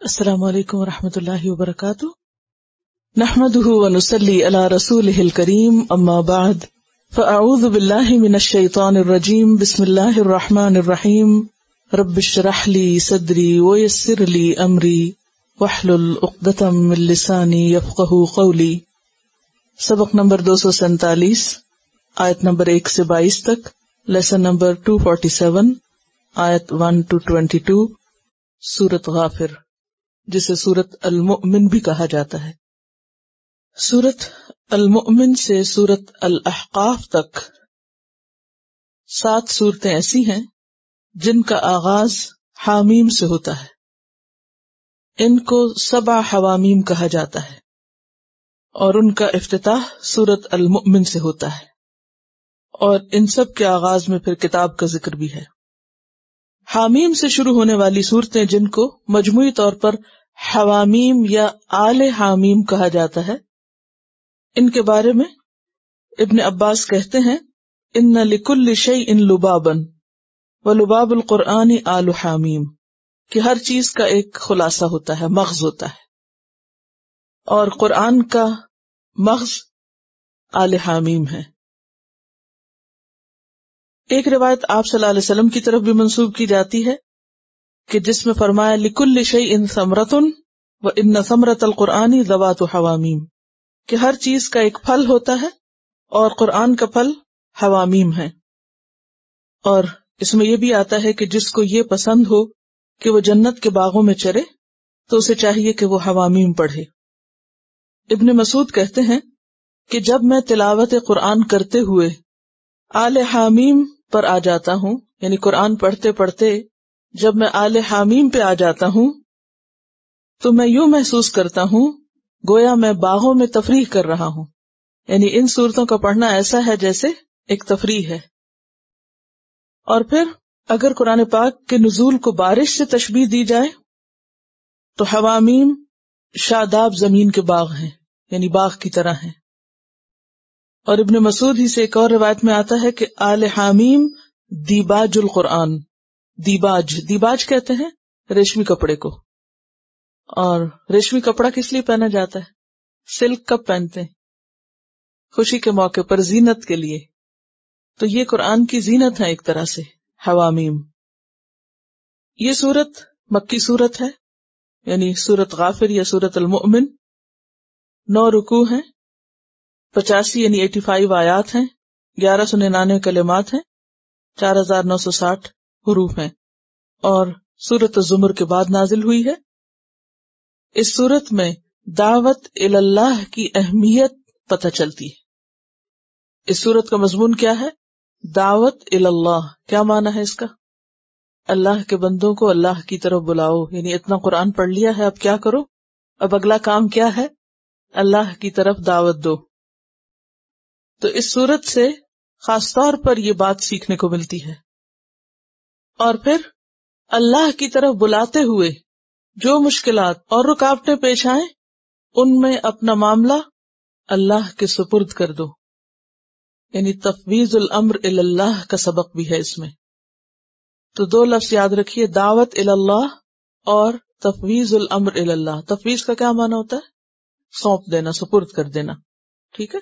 السلام علیکم و رحمۃ اللہ وبرکاتہ۔ نحمد ونسلی علی رسول کریم اما بعد، فاعوذ باللہ من الشیطان الرجیم، بسم اللہ الرحمن الرحیم۔ رب اشرح لی صدری ویسر لی امری، واحلل عقدۃ من لسانی یفقهوا قولی۔ سبق نمبر دو سو سینتالیس، آیت نمبر ایک سے بائیس تک، lesson number two forty seven آیت ون ٹو ٹوینٹی ٹو سورت غافر۔ جسے سورت المؤمن بھی کہا جاتا ہے۔ سورت المؤمن سے سورت الحقاف تک سات صورتیں ایسی ہیں جن کا آغاز حامیم سے ہوتا ہے۔ ان کو سبا حوامیم کہا جاتا ہے اور ان کا افتتاح سورت المؤمن سے ہوتا ہے۔ اور ان سب کے آغاز میں پھر کتاب کا ذکر بھی ہے۔ حامیم سے شروع ہونے والی صورتیں جن کو مجموعی طور پر حوامیم یا آل حامیم کہا جاتا ہے۔ ان کے بارے میں ابن عباس کہتے ہیں، ان لکل شعی ان لبابن و لباب القرآنی آل حامیم، کہ ہر چیز کا ایک خلاصہ ہوتا ہے، مغز ہوتا ہے۔ اور قرآن کا مغز آل حامیم ہے۔ ایک روایت آپ صلی اللہ علیہ وسلم کی طرف بھی منسوب کی جاتی ہے۔ کہ جس میں فرمایا، لکل شعی ان سمرتن و ان سمرت القرآنی زبات حوامیم، کہ ہر چیز کا ایک پھل ہوتا ہے اور قرآن کا پھل حوامیم ہے۔ اور اس میں یہ بھی آتا ہے کہ جس کو یہ پسند ہو کہ وہ جنت کے باغوں میں چرے، تو اسے چاہیے کہ وہ حوامیم پڑھے۔ ابن مسعود کہتے ہیں کہ جب میں تلاوت قرآن کرتے ہوئے آل حامیم پر آ جاتا ہوں یعنی قرآن پڑھتے پڑھتے جب میں آل حامیم پہ آ جاتا ہوں، تو میں یوں محسوس کرتا ہوں، گویا میں باغوں میں تفریح کر رہا ہوں۔ یعنی ان صورتوں کا پڑھنا ایسا ہے جیسے ایک تفریح ہے۔ اور پھر اگر قرآن پاک کے نزول کو بارش سے تشبیح دی جائے، تو حوامیم شاداب زمین کے باغ ہیں یعنی باغ کی طرح ہیں۔ اور ابن مسعود ہی سے ایک اور روایت میں آتا ہے کہ آل حامیم دیباج القرآن۔ دیباج. دیباج کہتے ہیں ریشمی کپڑے کو. اور ریشمی کپڑا کس لیے پہنا جاتا ہے؟ سلک کب پہنتے ہیں؟ خوشی کے موقع پر زینت کے لیے. تو یہ قرآن کی زینت ہے ایک طرح سے. حوامیم یہ سورت مکی سورت ہے یعنی سورت غافر یا سورت المؤمن. نو رکو ہیں، پچاسی یعنی ایٹی فائیو آیات ہیں، گیارہ سو ننانوے کلمات ہیں، چار ہزار نو سو ساٹھ. حروف ہیں۔ اور سورت زمر کے بعد نازل ہوئی ہے۔ اس صورت میں دعوت اللہ کی اہمیت پتہ چلتی ہے۔ اس صورت کا مضمون کیا ہے؟ دعوت اللہ کیا مانا ہے اس کا؟ اللہ کے بندوں کو اللہ کی طرف بلاؤ۔ یعنی اتنا قرآن پڑھ لیا ہے، اب کیا کرو؟ اب اگلا کام کیا ہے؟ اللہ کی طرف دعوت دو۔ تو اس صورت سے خاص طور پر یہ بات سیکھنے کو ملتی ہے۔ اور پھر اللہ کی طرف بلاتے ہوئے جو مشکلات اور رکاوٹیں پیش آئیں، ان میں اپنا معاملہ اللہ کے سپرد کر دو۔ یعنی تفویض الامر اللہ کا سبق بھی ہے اس میں۔ تو دو لفظ یاد رکھیے، دعوت اللہ اور تفویض الامر اللہ تفویض کا کیا مانا ہوتا ہے؟ سونپ دینا، سپرد کر دینا۔ ٹھیک ہے؟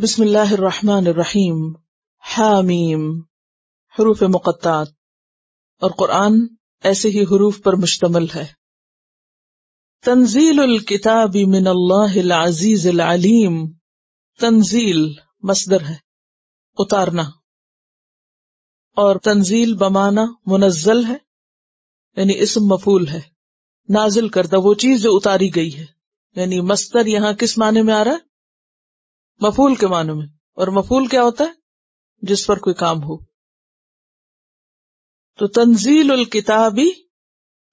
بسم اللہ الرحمن الرحیم، حامیم۔ حروف مقطعات۔ اور قرآن ایسے ہی حروف پر مشتمل ہے۔ تنزیل الکتاب من اللہ العزیز العلیم۔ تنزیل مصدر ہے۔ اتارنا۔ اور تنزیل بمانا منزل ہے یعنی اسم مفول ہے۔ نازل کردہ وہ چیز جو اتاری گئی ہے۔ یعنی مستر یہاں کس معنی میں آ رہا ہے؟ مفول کے معنی میں۔ اور مفول کیا ہوتا ہے؟ جس پر کوئی کام ہو۔ تو تنزیل الکتابی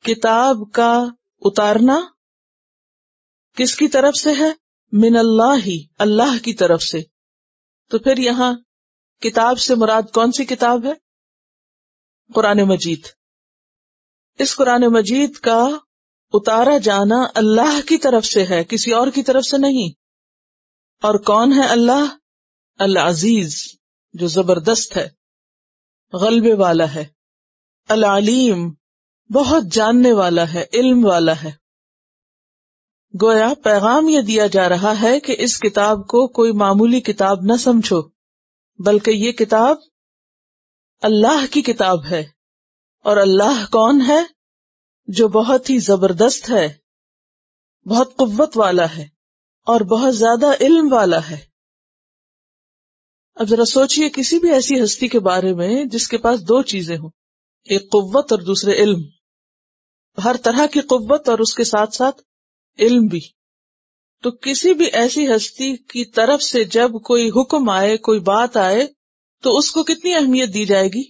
کتاب کا اتارنا کس کی طرف سے ہے؟ من اللہ ہی اللہ کی طرف سے۔ تو پھر یہاں کتاب سے مراد کون سی کتاب ہے؟ قرآن مجید۔ اس قرآن مجید کا اتارا جانا اللہ کی طرف سے ہے، کسی اور کی طرف سے نہیں۔ اور کون ہے اللہ؟ العزیز، جو زبردست ہے، غلبے والا ہے۔ العلیم بہت جاننے والا ہے، علم والا ہے۔ گویا پیغام یہ دیا جا رہا ہے کہ اس کتاب کو کوئی معمولی کتاب نہ سمجھو، بلکہ یہ کتاب اللہ کی کتاب ہے۔ اور اللہ کون ہے؟ جو بہت ہی زبردست ہے، بہت قوت والا ہے، اور بہت زیادہ علم والا ہے۔ اب ذرا سوچئے کسی بھی ایسی ہستی کے بارے میں جس کے پاس دو چیزیں ہوں۔ ایک قوت اور دوسرے علم۔ ہر طرح کی قوت اور اس کے ساتھ ساتھ علم بھی۔ تو کسی بھی ایسی ہستی کی طرف سے جب کوئی حکم آئے، کوئی بات آئے، تو اس کو کتنی اہمیت دی جائے گی؟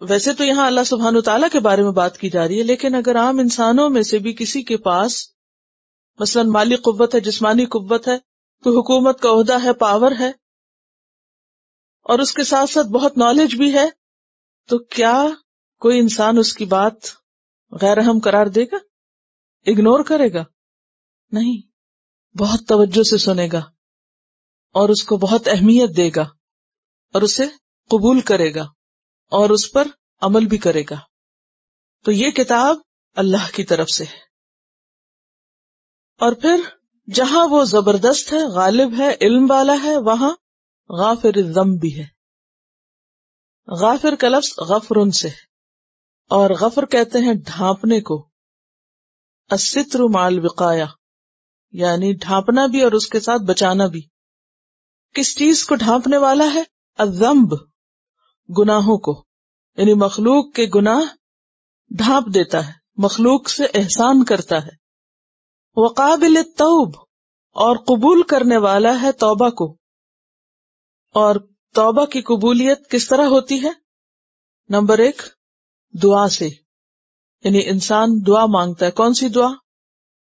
ویسے تو یہاں اللہ سبحان و تعالیٰ کے بارے میں بات کی جا رہی ہے، لیکن اگر عام انسانوں میں سے بھی کسی کے پاس مثلاً مالی قوت ہے، جسمانی قوت ہے، تو حکومت کا عہدہ ہے، پاور ہے، اور اس کے ساتھ ساتھ بہت نالج بھی ہے تو کیا کوئی انسان اس کی بات غیر اہم قرار دے گا؟ اگنور کرے گا؟ نہیں، بہت توجہ سے سنے گا اور اس کو بہت اہمیت دے گا اور اسے قبول کرے گا اور اس پر عمل بھی کرے گا۔ تو یہ کتاب اللہ کی طرف سے ہے۔ اور پھر جہاں وہ زبردست ہے، غالب ہے، علم والا ہے، وہاں غافر الذنب بھی ہے۔ غافر کا لفظ غفر سے، اور غفر کہتے ہیں ڈھانپنے کو۔ استر مال وقایا یعنی ڈھانپنا بھی اور اس کے ساتھ بچانا بھی۔ کس چیز کو ڈھانپنے والا ہے؟ ازمب گناہوں کو۔ یعنی مخلوق کے گناہ ڈھانپ دیتا ہے، مخلوق سے احسان کرتا ہے۔ وقابل توب اور قبول کرنے والا ہے توبہ کو۔ اور توبہ کی قبولیت کس طرح ہوتی ہے؟ نمبر ایک، دعا سے۔ یعنی انسان دعا مانگتا ہے۔ کون سی دعا؟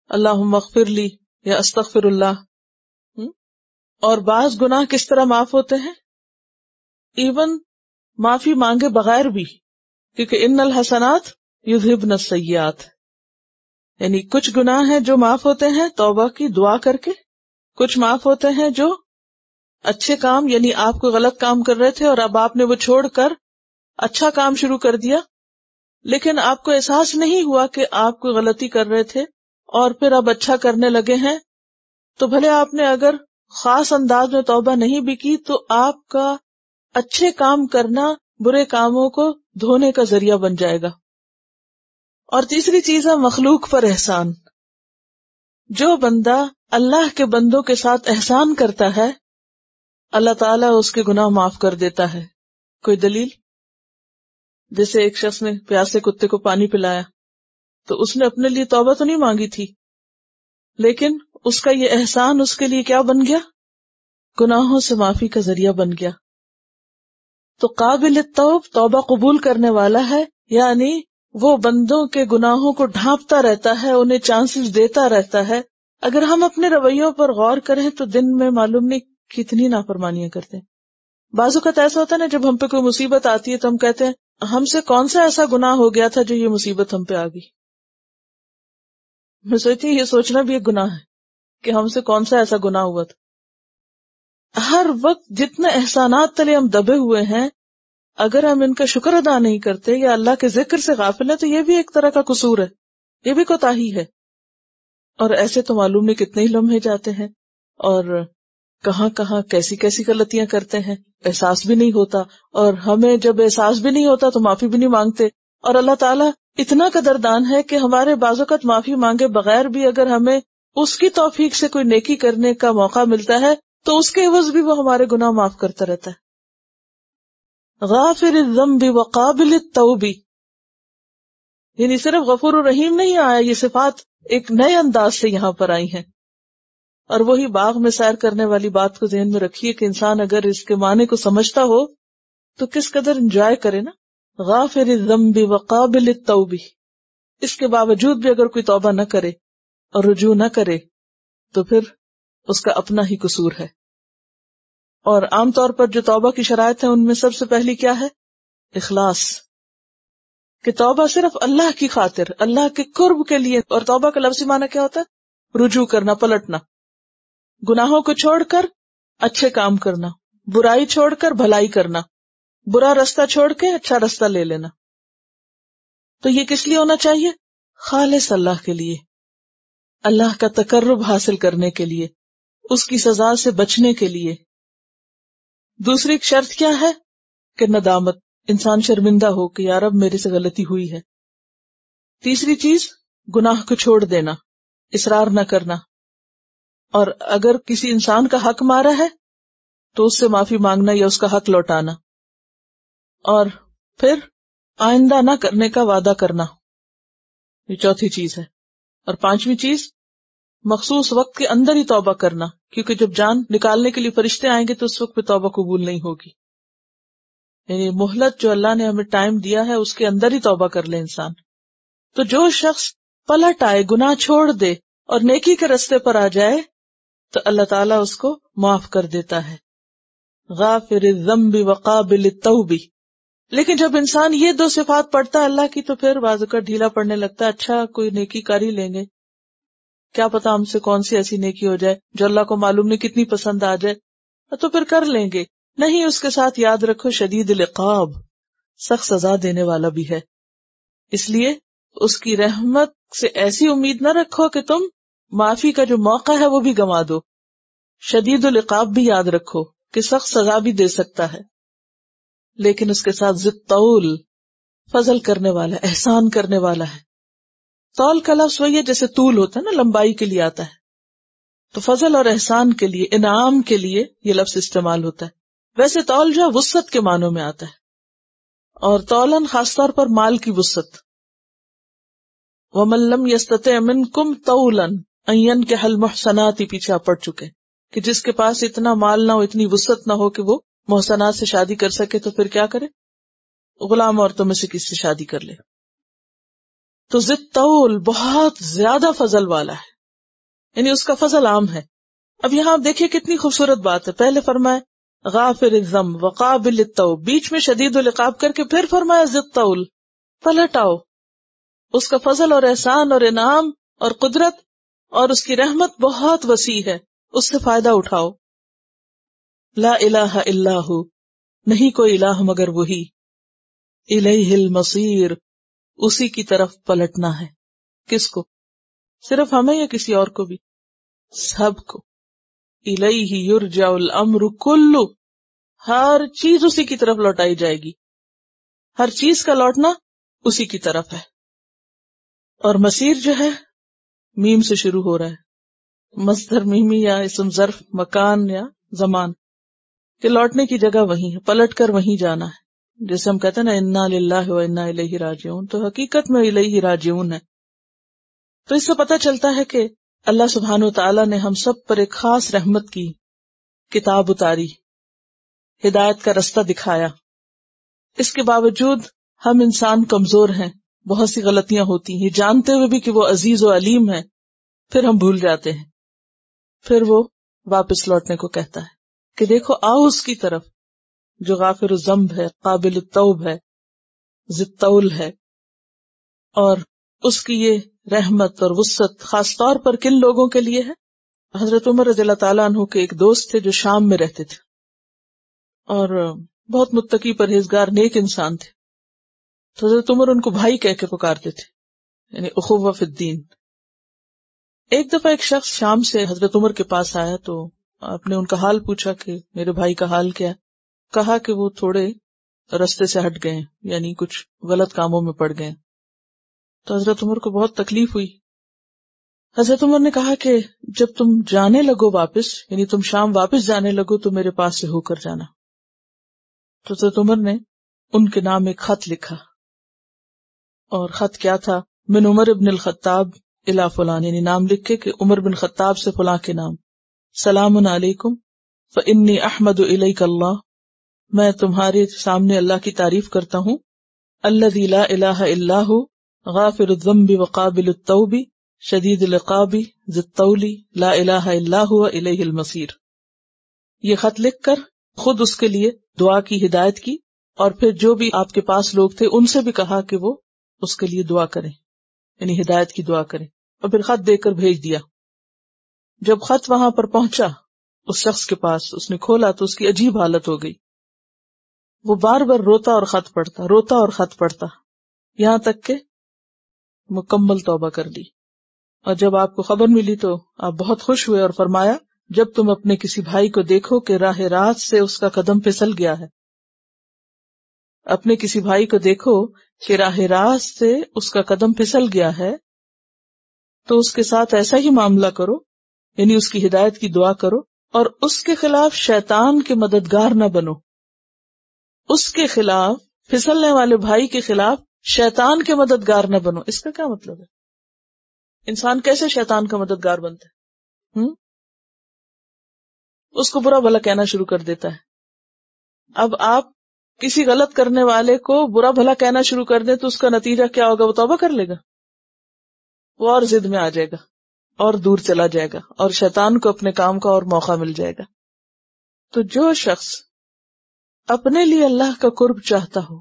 اللہ مغفر لی یا استغفر اللہ۔ اور بعض گناہ کس طرح معاف ہوتے ہیں؟ ایون معافی مانگے بغیر بھی، کیونکہ ان الحسنات یذہبن السیئات۔ یعنی کچھ گناہ ہیں جو معاف ہوتے ہیں، توبہ کی دعا کر کے، کچھ معاف ہوتے ہیں جو اچھے کام یعنی آپ کو غلط کام کر رہے تھے اور اب آپ نے وہ چھوڑ کر اچھا کام شروع کر دیا۔ لیکن آپ کو احساس نہیں ہوا کہ آپ کو غلطی کر رہے تھے اور پھر اب اچھا کرنے لگے ہیں؟ تو بھلے آپ نے اگر خاص انداز میں توبہ نہیں بھی کی تو آپ کا اچھے کام کرنا برے کاموں کو دھونے کا ذریعہ بن جائے گا۔ اور تیسری چیز ہے مخلوق پر احسان۔ جو بندہ اللہ کے بندوں کے ساتھ احسان کرتا ہے اللہ تعالیٰ اس کے گناہ معاف کر دیتا ہے۔ کوئی دلیل؟ جیسے ایک شخص نے پیاسے کتے کو پانی پلایا، تو اس نے اپنے لیے توبہ تو نہیں مانگی تھی، لیکن اس کا یہ احسان اس کے لیے کیا بن گیا؟ گناہوں سے معافی کا ذریعہ بن گیا۔ تو قابل توب، توبہ قبول کرنے والا ہے یعنی وہ بندوں کے گناہوں کو ڈھانپتا رہتا ہے، انہیں چانسز دیتا رہتا ہے۔ اگر ہم اپنے رویوں پر غور کریں تو دن میں معلوم نہیں کتنی نافرمانیاں کرتے بازو کا ایسا ہوتا ہے نا، جب ہم پہ کوئی مصیبت آتی ہے تو ہم کہتے ہیں، ہم سے کون سا ایسا گنا ہو گیا تھا جو یہ مصیبت ہم پہ آ گئی؟ میں سوچتی ہوں، یہ سوچنا بھی ایک گناہ ہے کہ ہم سے کون سا ایسا گنا ہوا تھا۔ ہر وقت جتنے احسانات تلے ہم دبے ہوئے ہیں، اگر ہم ان کا شکر ادا نہیں کرتے یا اللہ کے ذکر سے غافل ہے تو یہ بھی ایک طرح کا قصور ہے۔ یہ بھی کوتا ہی ہے۔ اور ایسے تو معلوم نہیں کتنے ہی لمحے جاتے ہیں اور کہاں کہاں کیسی کیسی غلطیاں کرتے ہیں، احساس بھی نہیں ہوتا، اور ہمیں جب احساس بھی نہیں ہوتا تو معافی بھی نہیں مانگتے۔ اور اللہ تعالیٰ اتنا قدردان ہے کہ ہمارے بازوقت معافی مانگے بغیر بھی اگر ہمیں اس کی توفیق سے کوئی نیکی کرنے کا موقع ملتا ہے، تو اس کے عوض بھی وہ ہمارے گناہ معاف کرتا رہتا ہے۔ غافر الذنب وقابل التوبی یعنی صرف غفور الرحیم نہیں آیا، یہ صفات ایک نئے انداز سے یہاں پر آئی ہیں۔ اور وہی باغ میں سیر کرنے والی بات کو ذہن میں رکھیے کہ انسان اگر اس کے معنی کو سمجھتا ہو تو کس قدر انجوائے کرے نا؟ غافر الذنب وقابل التوبی اس کے باوجود بھی اگر کوئی توبہ نہ کرے اور رجوع نہ کرے تو پھر اس کا اپنا ہی قصور ہے۔ اور عام طور پر جو توبہ کی شرائط ہے ان میں سب سے پہلی کیا ہے؟ اخلاص۔ کہ توبہ صرف اللہ کی خاطر، اللہ کے قرب کے لیے، اور توبہ کا لفظی معنی کیا ہوتا ہے؟ رجوع کرنا، پلٹنا۔ گناہوں کو چھوڑ کر اچھے کام کرنا، برائی چھوڑ کر بھلائی کرنا، برا رستہ چھوڑ کے اچھا رستہ لے لینا۔ تو یہ کس لیے ہونا چاہیے؟ خالص اللہ کے لیے۔ اللہ کا تقرب حاصل کرنے کے لیے، اس کی سزا سے بچنے کے لیے۔ دوسری شرط کیا ہے؟ کہ ندامت، انسان شرمندہ ہو کہ یار اب میرے سے غلطی ہوئی ہے۔ تیسری چیز، گناہ کو چھوڑ دینا، اصرار نہ کرنا۔ اور اگر کسی انسان کا حق مارا ہے، تو اس سے معافی مانگنا یا اس کا حق لوٹانا۔ اور پھر آئندہ نہ کرنے کا وعدہ کرنا۔ یہ چوتھی چیز ہے۔ اور پانچویں چیز، مخصوص وقت کے اندر ہی توبہ کرنا۔ کیونکہ جب جان نکالنے کے لیے فرشتے آئیں گے، تو اس وقت پہ توبہ قبول نہیں ہوگی۔ یعنی مہلت جو اللہ نے ہمیں ٹائم دیا ہے، اس کے اندر ہی توبہ کر لے انسان۔ تو جو شخص پلٹ آئے گنا چھوڑ دے اور نیکی کے رستے پر آ جائے تو اللہ تعالیٰ اس کو معاف کر دیتا ہے۔ غافر الذنب وقابل التوبی لیکن جب انسان یہ دو صفات پڑھتا ہے اللہ کی تو پھر بازو کا ڈھیلا پڑنے لگتا ہے اچھا کوئی نیکی کر ہی لیں گے۔ کیا پتا ہم سے کون سی ایسی نیکی ہو جائے جو اللہ کو معلوم نہیں کتنی پسند آ جائے۔ تو پھر کر لیں گے۔ نہیں، اس کے ساتھ یاد رکھو، شدید القاب سخت سزا دینے والا بھی ہے۔ اس لیے اس کی رحمت سے ایسی امید نہ رکھو کہ تم معافی کا جو موقع ہے وہ بھی گنوا دو۔ شدید القاب بھی یاد رکھو کہ سخت سزا بھی دے سکتا ہے۔ لیکن اس کے ساتھ ضد فضل کرنے والا، احسان کرنے والا ہے۔ تول کا لفظ وہی ہے جیسے طول ہوتا ہے نا، لمبائی کے لیے آتا ہے۔ تو فضل اور احسان کے لیے، انعام کے لیے یہ لفظ استعمال ہوتا ہے۔ ویسے تول جو وسط کے معنوں میں آتا ہے۔ اور تولن خاص طور پر مال کی وسط و ملم یست امن کم تولن این کے حل محسنات ہی پیچھے پڑ چکے کہ جس کے پاس اتنا مال نہ ہو، اتنی وسط نہ ہو کہ وہ محسنات سے شادی کر سکے تو پھر کیا کرے؟ غلام عورتوں میں سے کسی سے شادی کر لے؟ تو ضد بہت زیادہ فضل والا ہے یعنی اس کا فضل عام ہے۔ اب یہاں آپ دیکھیے کتنی خوبصورت بات ہے۔ پہلے فرمائے، غافر الزم وقابل بیچ میں شدید القاب کر کے پھر فرمایا ضد طول پلٹ آؤ اس کا فضل اور احسان اور انعام اور قدرت اور اس کی رحمت بہت وسیع ہے، اس سے فائدہ اٹھاؤ۔ لا الہ الا ہو، نہیں کوئی الہ مگر وہی۔ الیہ المصیر، اسی کی طرف پلٹنا ہے۔ کس کو؟ صرف ہمیں یا کسی اور کو بھی؟ سب کو۔ الیہ یرجع الامر کلو ہر چیز اسی کی طرف لوٹائی جائے گی۔ ہر چیز کا لوٹنا اسی کی طرف ہے۔ اور مسیر جو ہے میم سے شروع ہو رہا ہے۔ مصدر میمی یا اسم ظرف، مکان یا زمان۔ کہ لوٹنے کی جگہ وہی ہے، پلٹ کر وہیں جانا ہے۔ جیسے ہم کہتے ہیں نا، انا للہ و انا الہ راجعون۔ تو حقیقت میں الہ راجعون ہے۔ تو اس سے پتہ چلتا ہے کہ اللہ سبحان و تعالیٰ نے ہم سب پر ایک خاص رحمت کی، کتاب اتاری، ہدایت کا رستہ دکھایا۔ اس کے باوجود ہم انسان کمزور ہیں۔ بہت سی غلطیاں ہوتی ہیں۔ جانتے ہوئے بھی کہ وہ عزیز و علیم ہے پھر ہم بھول جاتے ہیں۔ پھر وہ واپس لوٹنے کو کہتا ہے کہ دیکھو، آؤ اس کی طرف۔ جو غافر الزمب ہے، قابل التوب ہے زطول ہے، اور اس کی یہ رحمت اور وسط خاص طور پر کن لوگوں کے لیے ہے؟ حضرت عمر رضی اللہ تعالیٰ عنہ کے ایک دوست تھے جو شام میں رہتے تھے۔ اور بہت متقی پرہیزگار نیک انسان تھے۔ تو حضرت عمر ان کو بھائی کہہ کے پکارتے تھے یعنی اخوہ فی الدین۔ ایک دفعہ ایک شخص شام سے حضرت عمر کے پاس آیا تو آپ نے ان کا حال پوچھا کہ میرے بھائی کا حال کیا؟ کہا کہ وہ تھوڑے رستے سے ہٹ گئے یعنی کچھ غلط کاموں میں پڑ گئے۔ تو حضرت عمر کو بہت تکلیف ہوئی۔ حضرت عمر نے کہا کہ جب تم جانے لگو واپس یعنی تم شام واپس جانے لگو تو میرے پاس سے ہو کر جانا۔ تو حضرت عمر نے ان کے نام ایک خط لکھا۔ اور خط کیا تھا؟ من عمر ابن الخطاب الا فلان یعنی نام لکھے کہ عمر بن خطاب سے فلاں کے نام۔ سلام علیکم فنی احمد علیک اللہ، میں تمہارے سامنے اللہ کی تعریف کرتا ہوں۔ اللہ لا الہ اللہ غافر الذنب وقابل التوب، شدید القابی ذی لا الہ اللہ الیہ المصیر۔ یہ خط لکھ کر خود اس کے لیے دعا کی ہدایت کی، اور پھر جو بھی آپ کے پاس لوگ تھے، ان سے بھی کہا کہ وہ اس کے لیے دعا کریں۔ یعنی ہدایت کی دعا کریں۔ اور پھر خط دے کر بھیج دیا۔ جب خط وہاں پر پہنچا، اس شخص کے پاس اس نے کھولا تو اس کی عجیب حالت ہو گئی۔ وہ بار بار روتا اور خط پڑتا روتا اور خط پڑتا یہاں تک کہ مکمل توبہ کر لی۔ اور جب آپ کو خبر ملی تو آپ بہت خوش ہوئے اور فرمایا، جب تم اپنے کسی بھائی کو دیکھو کہ راہ رات سے اس کا قدم پھسل گیا ہے۔ اپنے کسی بھائی کو دیکھو کہ راہ راست سے اس کا قدم پھسل گیا ہے، تو اس کے ساتھ ایسا ہی معاملہ کرو یعنی اس کی ہدایت کی دعا کرو، اور اس کے خلاف شیطان کے مددگار نہ بنو۔ اس کے خلاف، پھسلنے والے بھائی کے خلاف شیطان کے مددگار نہ بنو۔ اس کا کیا مطلب ہے؟ انسان کیسے شیطان کا مددگار بنتا ہے؟ ہوں اس کو برا بھلا کہنا شروع کر دیتا ہے۔ اب آپ کسی غلط کرنے والے کو برا بھلا کہنا شروع کر دیں تو اس کا نتیجہ کیا ہوگا؟ وہ توبہ کر لے گا۔ وہ اور زد میں آ جائے گا، اور دور چلا جائے گا، اور شیطان کو اپنے کام کا اور موقع مل جائے گا۔ تو جو شخص اپنے لیے اللہ کا قرب چاہتا ہو،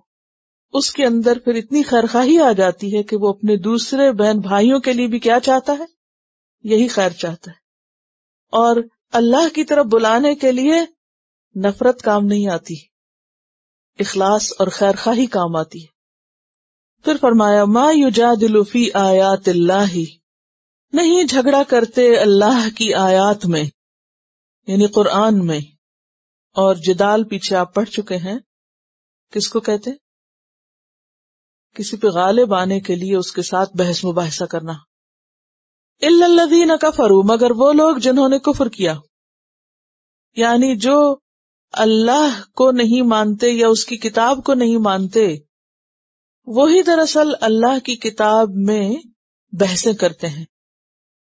اس کے اندر پھر اتنی خیرخواہی آ جاتی ہے کہ وہ اپنے دوسرے بہن بھائیوں کے لیے بھی کیا چاہتا ہے؟ یہی خیر چاہتا ہے۔ اور اللہ کی طرف بلانے کے لیے نفرت کام نہیں آتی۔ اخلاص اور خیر خواہی کام آتی ہے۔ پھر فرمایا، ما یو فی آیات اللہ۔ نہیں جھگڑا کرتے اللہ کی آیات میں یعنی قرآن میں۔ اور جدال پیچھے آپ پڑھ چکے ہیں، کس کو کہتے؟ کسی پہ غالب آنے کے لیے اس کے ساتھ بحث مباحثہ کرنا۔ اللہ کا فرو مگر وہ لوگ جنہوں نے کفر کیا۔ یعنی جو اللہ کو نہیں مانتے یا اس کی کتاب کو نہیں مانتے، وہی دراصل اللہ کی کتاب میں بحثیں کرتے ہیں،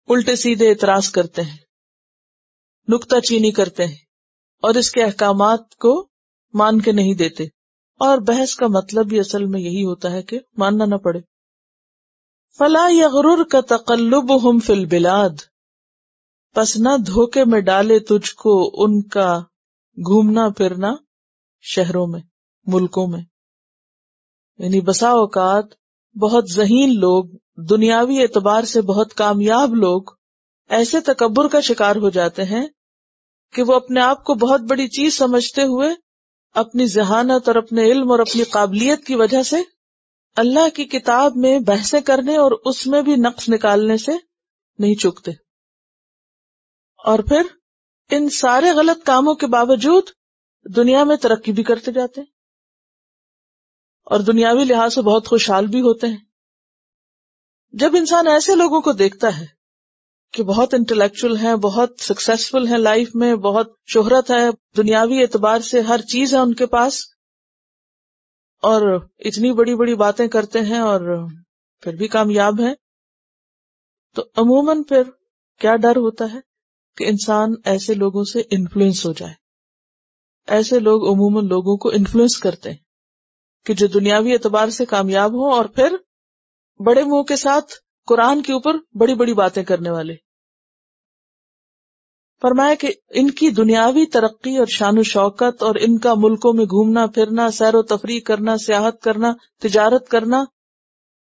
الٹے سیدھے اعتراض کرتے ہیں نکتا چینی کرتے ہیں اور اس کے احکامات کو مان کے نہیں دیتے۔ اور بحث کا مطلب بھی اصل میں یہی ہوتا ہے کہ ماننا نہ پڑے۔ فلا یا غرور کا تقلب ہم فل بلاد پس نہ دھوکے میں ڈالے تجھ کو ان کا گھومنا پھرنا شہروں میں، ملکوں میں۔ یعنی بسا اوقات بہت ذہین لوگ، دنیاوی اعتبار سے بہت کامیاب لوگ ایسے تکبر کا شکار ہو جاتے ہیں کہ وہ اپنے آپ کو بہت بڑی چیز سمجھتے ہوئے اپنی ذہانت اور اپنے علم اور اپنی قابلیت کی وجہ سے اللہ کی کتاب میں بحثیں کرنے اور اس میں بھی نقص نکالنے سے نہیں چکتے۔ اور پھر ان سارے غلط کاموں کے باوجود دنیا میں ترقی بھی کرتے جاتے ہیں اور دنیاوی لحاظ سے بہت خوشحال بھی ہوتے ہیں۔ جب انسان ایسے لوگوں کو دیکھتا ہے کہ بہت انٹلیکچل ہیں، بہت سکسیسفل ہیں لائف میں، بہت شہرت ہے، دنیاوی اعتبار سے ہر چیز ہے ان کے پاس، اور اتنی بڑی بڑی باتیں کرتے ہیں اور پھر بھی کامیاب ہیں، تو عموماً پھر کیا ڈر ہوتا ہے؟ کہ انسان ایسے لوگوں سے انفلوئنس ہو جائے۔ ایسے لوگ عموماً لوگوں کو انفلوئنس کرتے ہیں کہ جو دنیاوی اعتبار سے کامیاب ہوں اور پھر بڑے منہ کے ساتھ قرآن کے اوپر بڑی بڑی باتیں کرنے والے۔ فرمایا کہ ان کی دنیاوی ترقی اور شان و شوکت اور ان کا ملکوں میں گھومنا، پھرنا، سیر و تفریح کرنا، سیاحت کرنا، تجارت کرنا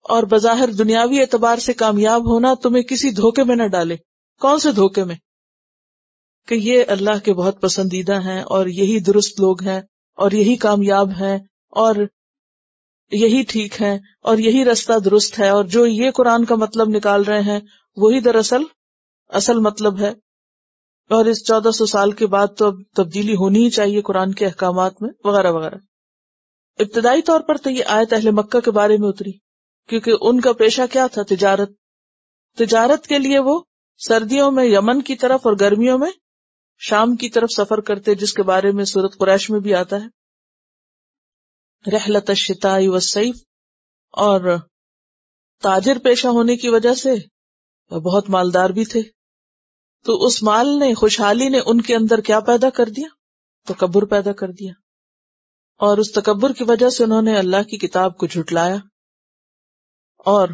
اور بظاہر دنیاوی اعتبار سے کامیاب ہونا، تمہیں کسی دھوکے میں نہ ڈالے کون سے دھوکے میں؟ کہ یہ اللہ کے بہت پسندیدہ ہیں اور یہی درست لوگ ہیں اور یہی کامیاب ہیں اور یہی ٹھیک ہے اور یہی رستہ درست ہے اور جو یہ قرآن کا مطلب نکال رہے ہیں، وہی دراصل اصل مطلب ہے۔ اور اس چودہ سو سال کے بعد تو اب تبدیلی ہونی ہی چاہیے قرآن کے احکامات میں، وغیرہ وغیرہ۔ ابتدائی طور پر تو یہ آیت اہل مکہ کے بارے میں اتری، کیونکہ ان کا پیشہ کیا تھا؟ تجارت۔ تجارت کے لیے وہ سردیوں میں، یمن کی طرف اور گرمیوں میں شام کی طرف سفر کرتے جس کے بارے میں سورت قریش میں بھی آتا ہے۔ رحلت الشتائی والصیف اور تاجر پیشہ ہونے کی وجہ سے بہت مالدار بھی تھے۔ تو اس مال نے، خوشحالی نے ان کے اندر کیا پیدا کر دیا؟ تکبر پیدا کر دیا۔ اور اس تکبر کی وجہ سے انہوں نے اللہ کی کتاب کو جھٹلایا۔ اور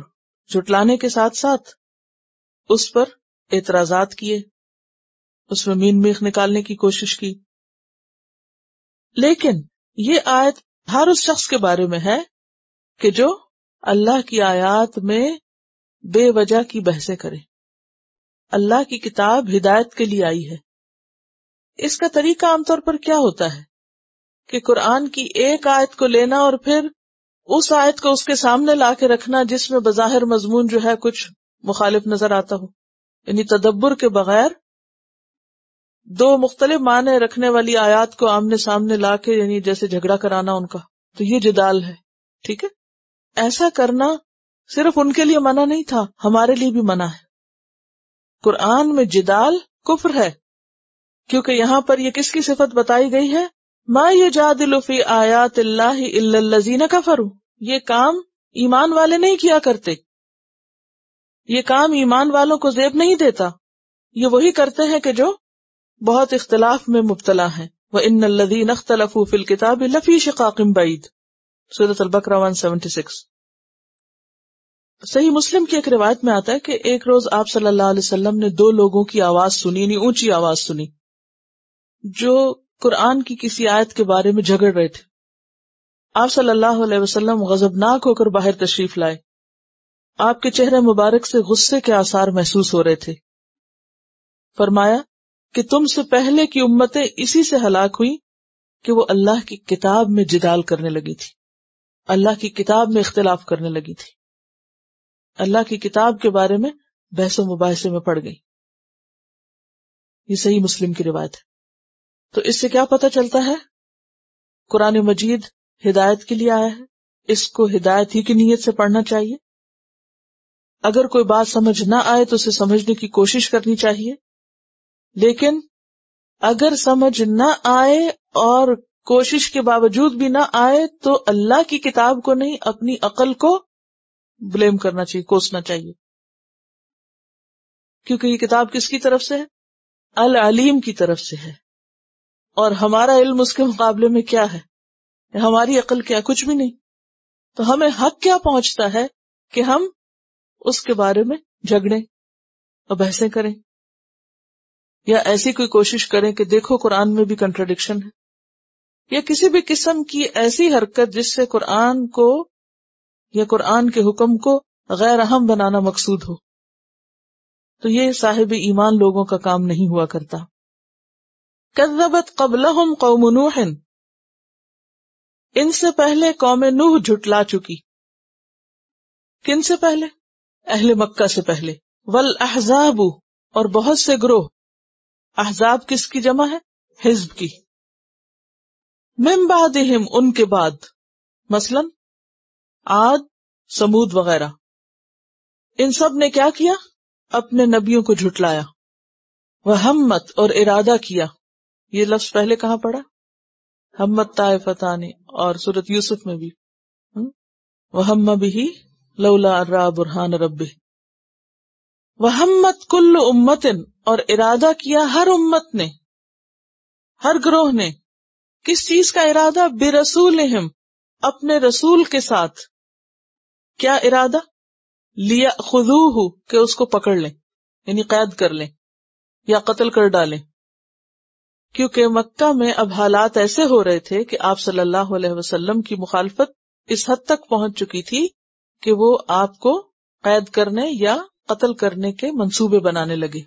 جھٹلانے کے ساتھ ساتھ اس پر اعتراضات کیے۔ اس میں مین میخ نکالنے کی کوشش کی۔ لیکن یہ آیت ہر اس شخص کے بارے میں ہے کہ جو اللہ کی آیات میں بے وجہ کی بحثیں کرے۔ اللہ کی کتاب ہدایت کے لیے آئی ہے۔ اس کا طریقہ عام طور پر کیا ہوتا ہے؟ کہ قرآن کی ایک آیت کو لینا اور پھر اس آیت کو اس کے سامنے لا کے رکھنا جس میں بظاہر مضمون جو ہے کچھ مخالف نظر آتا ہو۔ یعنی تدبر کے بغیر دو مختلف معنی رکھنے والی آیات کو آمنے سامنے لا کے یعنی جیسے جھگڑا کرانا ان کا، تو یہ جدال ہے، ٹھیک ہے؟ ایسا کرنا صرف ان کے لیے منع نہیں تھا، ہمارے لیے بھی منع ہے۔ قرآن میں جدال کفر ہے، کیونکہ یہاں پر یہ کس کی صفت بتائی گئی ہے؟ ما یہ فی آیات اللہ الزین کا فرو یہ کام ایمان والے نہیں کیا کرتے۔ یہ کام ایمان والوں کو زیب نہیں دیتا۔ یہ وہی کرتے ہیں کہ جو بہت اختلاف میں مبتلا ہیں۔ وہ ان الدین اختلف فل کتاب لفی شقاقم بعید سورت البکرا صحیح مسلم کی ایک روایت میں آتا ہے کہ ایک روز آپ صلی اللہ علیہ وسلم نے دو لوگوں کی آواز سنی یعنی اونچی آواز سنی، جو قرآن کی کسی آیت کے بارے میں جھگڑ رہے تھے۔ آپ صلی اللہ علیہ وسلم غزبناک ہو کر باہر تشریف لائے۔ آپ کے چہرے مبارک سے غصے کے آثار محسوس ہو رہے تھے۔ فرمایا کہ تم سے پہلے کی امتیں اسی سے ہلاک ہوئی کہ وہ اللہ کی کتاب میں جدال کرنے لگی تھی۔ اللہ کی کتاب میں اختلاف کرنے لگی تھی۔ اللہ کی کتاب کے بارے میں بحث و مباحثے میں پڑ گئی یہ صحیح مسلم کی روایت ہے۔ تو اس سے کیا پتہ چلتا ہے؟ قرآن مجید ہدایت کے لیے آیا ہے۔ اس کو ہدایت ہی کی نیت سے پڑھنا چاہیے۔ اگر کوئی بات سمجھ نہ آئے تو اسے سمجھنے کی کوشش کرنی چاہیے۔ لیکن اگر سمجھ نہ آئے اور کوشش کے باوجود بھی نہ آئے تو اللہ کی کتاب کو نہیں، اپنی عقل کو بلیم کرنا چاہیے، کوسنا چاہیے۔ کیونکہ یہ کتاب کس کی طرف سے ہے؟ العلیم کی طرف سے ہے۔ اور ہمارا علم اس کے مقابلے میں کیا ہے؟ ہماری عقل کیا، کچھ بھی نہیں۔ تو ہمیں حق کیا پہنچتا ہے کہ ہم اس کے بارے میں جھگڑے اور بحثیں کریں؟ یا ایسی کوئی کوشش کریں کہ دیکھو قرآن میں بھی کنٹرڈکشن ہے۔ یا کسی بھی قسم کی ایسی حرکت جس سے قرآن کو یا قرآن کے حکم کو غیر اہم بنانا مقصود ہو۔ تو یہ صاحب ایمان لوگوں کا کام نہیں ہوا کرتا۔ کذبت قبل قوم نوح۔ ان سے پہلے قوم نوح جھٹلا چکی۔ کن سے پہلے؟ اہل مکہ سے پہلے۔ ول احزاب اور بہت سے گروہ۔ احزاب کس کی جمع ہے؟ حزب کی۔ من بعدہم ان کے بعد، مثلا آد سمود وغیرہ۔ ان سب نے کیا کیا؟ اپنے نبیوں کو جھٹلایا۔ وہ ہمت اور ارادہ کیا۔ یہ لفظ پہلے کہاں پڑا؟ ہمت طائفتہ نے اور سورت یوسف میں بھی۔ وہ ہم بھی لولا ارا برہان رب وہ ہمت کل امتن اور ارادہ کیا ہر امت نے، ہر گروہ نے، کس چیز کا ارادہ؟ بے رسول اپنے رسول کے ساتھ۔ کیا ارادہ؟ لیا خدو کہ اس کو پکڑ لیں یعنی قید کر لیں، یا قتل کر ڈالیں۔ کیونکہ مکہ میں اب حالات ایسے ہو رہے تھے کہ آپ صلی اللہ علیہ وسلم کی مخالفت اس حد تک پہنچ چکی تھی کہ وہ آپ کو قید کرنے یا قتل کرنے کے منصوبے بنانے لگے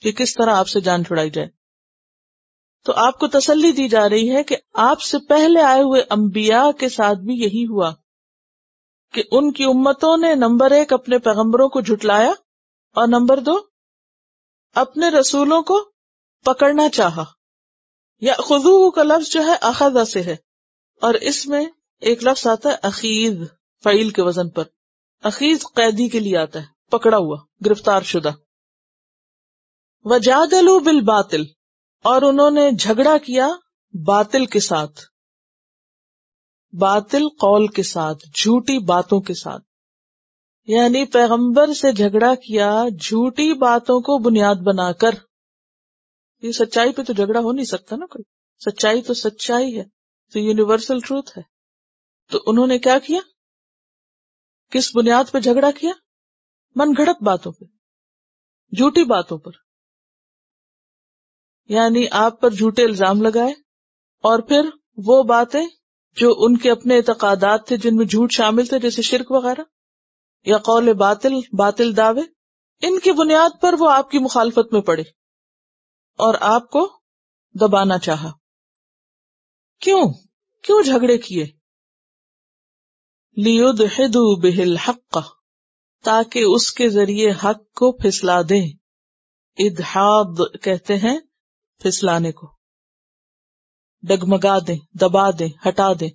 کہ کس طرح آپ سے جان چھڑائی جائے۔ تو آپ کو تسلی دی جا رہی ہے کہ آپ سے پہلے آئے ہوئے انبیاء کے ساتھ بھی یہی ہوا کہ ان کی امتوں نے نمبر ایک اپنے پیغمبروں کو جھٹلایا اور نمبر دو، اپنے رسولوں کو پکڑنا چاہا۔ یا خزو کا لفظ جو ہے اخذا سے ہے۔ اور اس میں ایک لفظ آتا ہے عقید فعیل کے وزن پر۔ عقیز قیدی کے لیے آتا ہے۔ پکڑا ہوا، گرفتار شدہ۔ وجادلو بل اور انہوں نے جھگڑا کیا باطل کے ساتھ۔ باطل قول کے ساتھ، جھوٹی باتوں کے ساتھ۔ یعنی پیغمبر سے جھگڑا کیا جھوٹی باتوں کو بنیاد بنا کر۔ یہ سچائی پہ تو جھگڑا ہو نہیں سکتا نا کوئی۔ سچائی تو سچائی ہے، تو یونیورسل ٹروتھ ہے۔ تو انہوں نے کیا کیا؟ کس بنیاد پہ جھگڑا کیا؟ من گھڑت باتوں پہ جھوٹی باتوں پر۔ یعنی آپ پر جھوٹے الزام لگائے اور پھر وہ باتیں جو ان کے اپنے اعتقادات تھے جن میں جھوٹ شامل تھے، جیسے شرک وغیرہ یا قول باطل باطل دعوے، ان کی بنیاد پر وہ آپ کی مخالفت میں پڑے اور آپ کو دبانا چاہا۔ کیوں؟ کیوں جھگڑے کیے؟ لیدحدو بہ الحق۔ تاکہ اس کے ذریعے حق کو پھسلا دیں۔ ادحاد کہتے ہیں پھسلانے کو۔ ڈگمگا دیں، دبا دیں، ہٹا دیں۔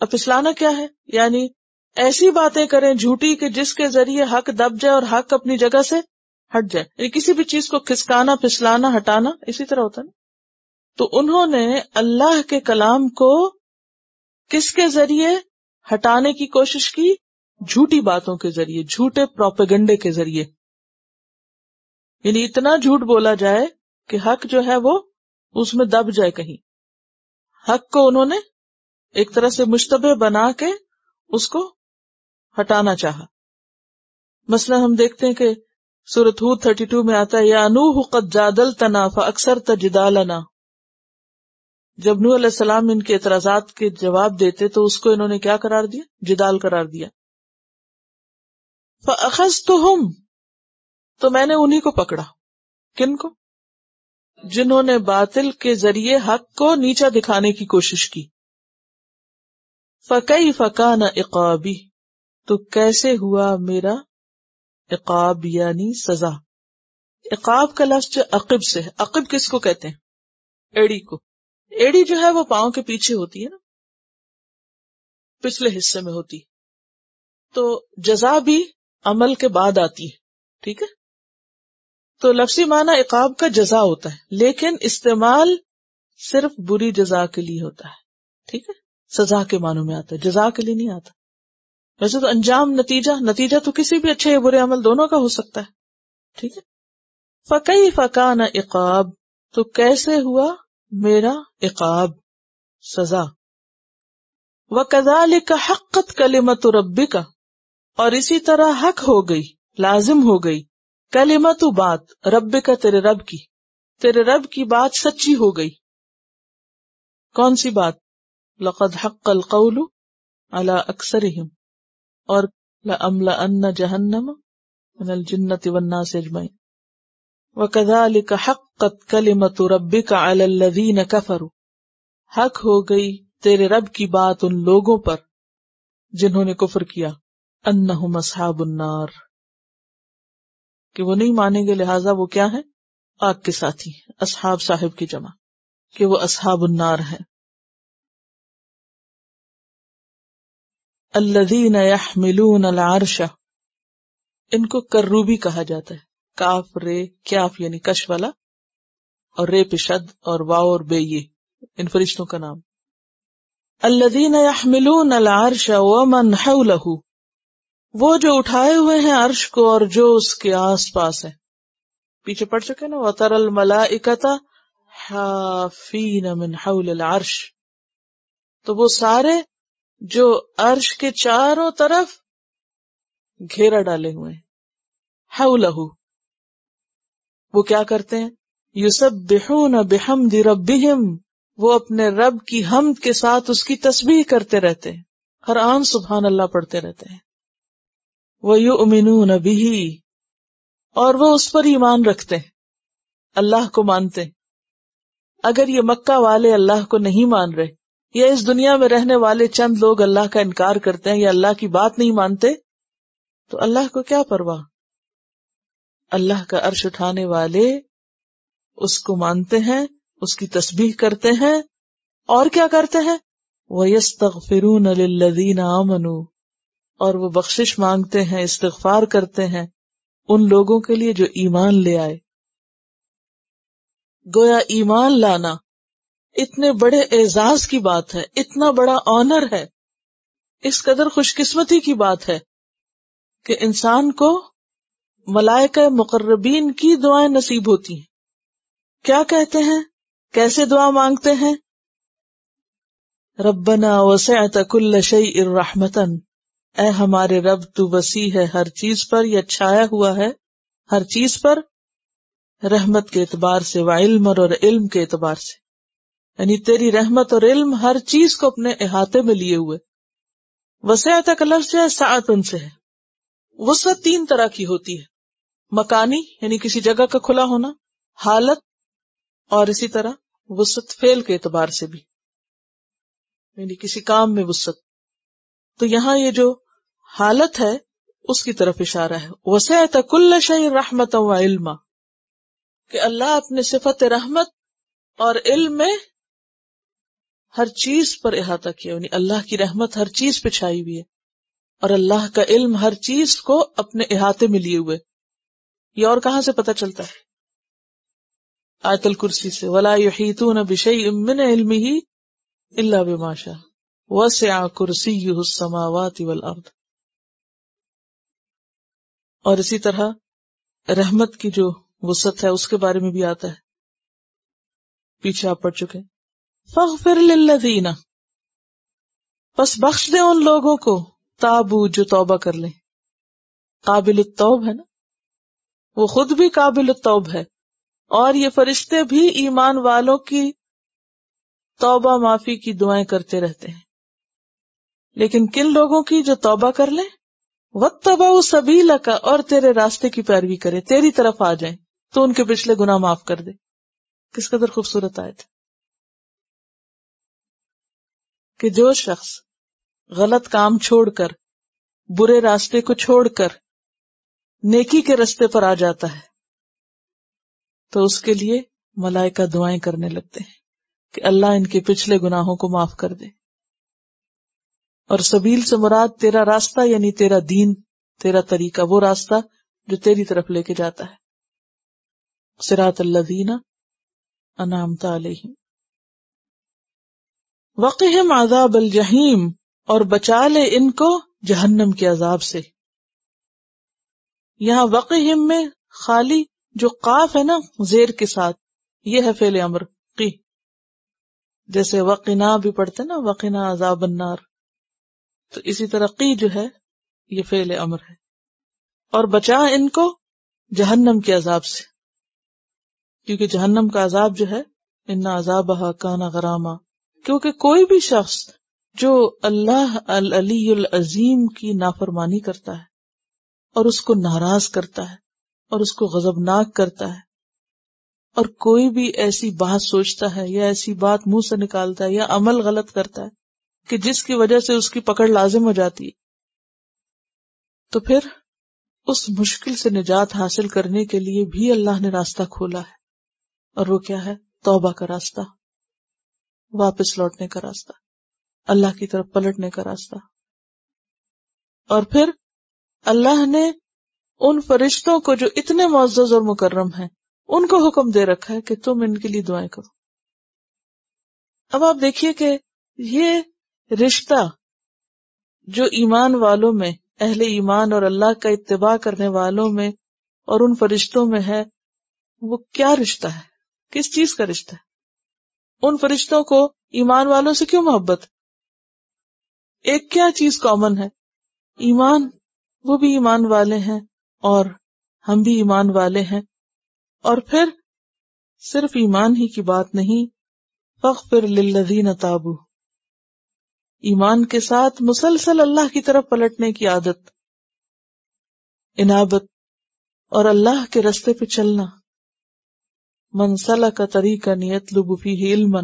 اب پھسلانا کیا ہے؟ یعنی ایسی باتیں کریں جھوٹی کہ جس کے ذریعے حق دب جائے اور حق اپنی جگہ سے ہٹ جائے۔ یعنی کسی بھی چیز کو کھسکانا، پھسلانا، ہٹانا، اسی طرح ہوتا نا۔ تو انہوں نے اللہ کے کلام کو کس کے ذریعے ہٹانے کی کوشش کی؟ جھوٹی باتوں کے ذریعے، جھوٹے پروپیگنڈے کے ذریعے۔ یعنی اتنا جھوٹ بولا جائے کہ حق جو ہے وہ اس میں دب جائے کہیں۔ حق کو انہوں نے ایک طرح سے مشتبہ بنا کے اس کو ہٹانا چاہا۔ مثلا ہم دیکھتے ہیں کہ سورت ہو تھرٹی ٹو میں آتا ہے، یا انوح قد جادل تنافا اکثر تجدالنا جب نو علیہ السلام ان کے اعتراضات کے جواب دیتے تو اس کو انہوں نے کیا قرار دیا؟ جدال قرار دیا۔ فخذ تو ہم تو میں نے انہیں کو پکڑا۔ کن کو؟ جنہوں نے باطل کے ذریعے حق کو نیچا دکھانے کی کوشش کی۔ فقی فقا نہ اقابی تو کیسے ہوا میرا اقاب یعنی سزا؟ اقاب کا لفظ جو عقب سے ہے عقب کس کو کہتے ہیں؟ ایڑی کو۔ ایڑی جو ہے وہ پاؤں کے پیچھے ہوتی ہے نا، پچھلے حصے میں ہوتی۔ تو جزا بھی عمل کے بعد آتی ہے، ٹھیک ہے؟ تو لفظی معنی اقاب کا جزا ہوتا ہے، لیکن استعمال صرف بری جزا کے لیے ہوتا ہے، ٹھیک ہے؟ سزا کے معنوں میں آتا ہے، جزا کے لیے نہیں آتا۔ ویسے تو انجام نتیجہ نتیجہ تو کسی بھی اچھے یا برے عمل دونوں کا ہو سکتا ہے، ٹھیک ہے؟ فقی فقا نہ اقاب تو کیسے ہوا میرا اقاب سزا؟ و کزال کا حقت کلیمت ربی کا اور اسی طرح حق ہو گئی، لازم ہو گئی۔ کلیمت بات رب کا تیرے رب کی۔ تیرے رب کی بات سچی ہو گئی۔ کون سی بات؟ لقد حق القول على اکثرهم اور لأملأن جہنم من الجنة والناس اجمعین۔ وكذلك حقت کلمت ربك على الذين كفروا حق ہو گئی تیرے رب کی بات ان لوگوں پر جنہوں نے کفر کیا۔ انہم اصحاب النار۔ کہ وہ نہیں مانیں گے لہٰذا وہ کیا ہے آگ کے ساتھی اصحاب صاحب کی جمع، کہ وہ اصحاب النار ہیں۔ الذین یحملون العرش، ان کو کروبی کہا جاتا ہے، کاف، رے، کیاف یعنی کش والا، اور رے پشد اور واؤ اور بے، یہ، ان فرشتوں کا نام۔ الذین یحملون العرش ومن حوله وہ جو اٹھائے ہوئے ہیں عرش کو اور جو اس کے آس پاس ہے پیچھے پڑ چکے نا وطر الملائکتا حافین من حول العرش۔ تو وہ سارے جو عرش کے چاروں طرف گھیرا ڈالے ہوئے ہیں۔ حولہ وہ کیا کرتے ہیں؟ یسبحون بحمد ربہم وہ اپنے رب کی حمد کے ساتھ اس کی تسبیح کرتے رہتے ہیں۔ ہر آن سبحان اللہ پڑھتے رہتے ہیں۔ وہ یو امین اور وہ اس پر ایمان رکھتے ہیں، اللہ کو مانتے ہیں۔ اگر یہ مکہ والے اللہ کو نہیں مان رہے، یا اس دنیا میں رہنے والے چند لوگ اللہ کا انکار کرتے ہیں یا اللہ کی بات نہیں مانتے، تو اللہ کو کیا پرواہ؟ اللہ کا عرش اٹھانے والے اس کو مانتے ہیں، اس کی تسبیح کرتے ہیں، اور کیا کرتے ہیں؟ وہ یس تغفرون اور وہ بخشش مانگتے ہیں، استغفار کرتے ہیں، ان لوگوں کے لیے جو ایمان لے آئے۔ گویا ایمان لانا اتنے بڑے اعزاز کی بات ہے، اتنا بڑا آنر ہے۔ اس قدر خوش قسمتی کی بات ہے کہ انسان کو ملائکہ مقربین کی دعائیں نصیب ہوتی ہیں۔ کیا کہتے ہیں؟ کیسے دعا مانگتے ہیں؟ ربنا وسعت كل شيء الرحمتن اے ہمارے رب، تو وسیع ہے ہر چیز پر یا چھایا ہوا ہے ہر چیز پر، رحمت کے اعتبار سے، و علم اور علم کے اعتبار سے۔ یعنی تیری رحمت اور علم ہر چیز کو اپنے احاطے میں لیے ہوئے۔ وسیعت کلر سے ہے سات ان سے ہے۔ وسعت تین طرح کی ہوتی ہے۔ مکانی یعنی کسی جگہ کا کھلا ہونا، حالت، اور اسی طرح وسط فیل کے اعتبار سے بھی۔ یعنی کسی کام میں وسط تو یہاں یہ جو حالت ہے، اس کی طرف اشارہ ہے۔ وسع کل شعی رحمت و علم کہ اللہ اپنے صفت رحمت اور علم میں ہر چیز پر احاطہ کیا یعنی اللہ کی رحمت ہر چیز پہ چھائی ہوئی ہے۔ اور اللہ کا علم ہر چیز کو اپنے احاطے میں لیے ہوئے۔ یہ اور کہاں سے پتہ چلتا ہے؟ آیت الکرسی سے۔ ولا یحیطون بشیء من علمه الا بما شاء۔ وسع کرسیہ السماوات والارض اور اسی طرح رحمت کی جو وسط ہے، اس کے بارے میں بھی آتا ہے۔ پیچھے آپ پڑھ چکے فغفر للذین۔ پس بخش دے ان لوگوں کو، تابو جو توبہ کر لیں۔ قابل التوب ہے نا؟ وہ خود بھی قابل التوب ہے۔ اور یہ فرشتے بھی ایمان والوں کی توبہ معافی کی دعائیں کرتے رہتے ہیں۔ لیکن کن لوگوں کی جو توبہ کر لیں؟ وقت تبا سبھی کا اور تیرے راستے کی پیروی کرے، تیری طرف آ جائیں، تو ان کے پچھلے گنا معاف کر دے۔ کس قدر خوبصورت آئے تھے کہ جو شخص غلط کام چھوڑ کر، برے راستے کو چھوڑ کر نیکی کے رستے پر آ جاتا ہے، تو اس کے لیے ملائکہ دعائیں کرنے لگتے ہیں کہ اللہ ان کے پچھلے گناہوں کو معاف کر دے۔ اور سبیل سے مراد تیرا راستہ یعنی تیرا دین، تیرا طریقہ، وہ راستہ جو تیری طرف لے کے جاتا ہے۔ سراط اللہ دینا انعامتا علیہم۔ وقہم عذاب الجحیم اور بچا لے ان کو جہنم کے عذاب سے۔ یہاں وقہم میں خالی جو قاف ہے نا، زیر کے ساتھ، یہ ہے فیل امر۔ کی جیسے وقنا بھی پڑھتے نا، وقنا عذاب النار۔ تو اسی طرح قی جو ہے، یہ فیل امر ہے۔ اور بچا ان کو جہنم کے عذاب سے۔ کیونکہ جہنم کا عذاب جو ہے، ان عذاب کانا غرامہ کیونکہ کوئی بھی شخص جو اللہ العلی العظیم کی نافرمانی کرتا ہے، اور اس کو ناراض کرتا ہے، اور اس کو غضبناک کرتا ہے، اور کوئی بھی ایسی بات سوچتا ہے یا ایسی بات منہ سے نکالتا ہے یا عمل غلط کرتا ہے کہ جس کی وجہ سے اس کی پکڑ لازم ہو جاتی ہے، تو پھر اس مشکل سے نجات حاصل کرنے کے لیے بھی اللہ نے راستہ کھولا ہے۔ اور وہ کیا ہے؟ توبہ کا راستہ، واپس لوٹنے کا راستہ، اللہ کی طرف پلٹنے کا راستہ۔ اور پھر اللہ نے ان فرشتوں کو جو اتنے معزز اور مکرم ہیں، ان کو حکم دے رکھا ہے کہ تم ان کے لیے دعائیں کرو۔ اب آپ دیکھیے کہ یہ رشتہ جو ایمان والوں میں، اہل ایمان اور اللہ کا اتباع کرنے والوں میں اور ان فرشتوں میں ہے، وہ کیا رشتہ ہے؟ کس چیز کا رشتہ ہے؟ ان فرشتوں کو ایمان والوں سے کیوں محبت؟ ایک کیا چیز کامن ہے؟ ایمان، وہ بھی ایمان والے ہیں اور ہم بھی ایمان والے ہیں۔ اور پھر صرف ایمان ہی کی بات نہیں فخر للذین تابو۔ ایمان کے ساتھ مسلسل اللہ کی طرف پلٹنے کی عادت انابت اور اللہ کے رستے پہ چلنا۔ منسلح کا طریقہ نیت لبفی علم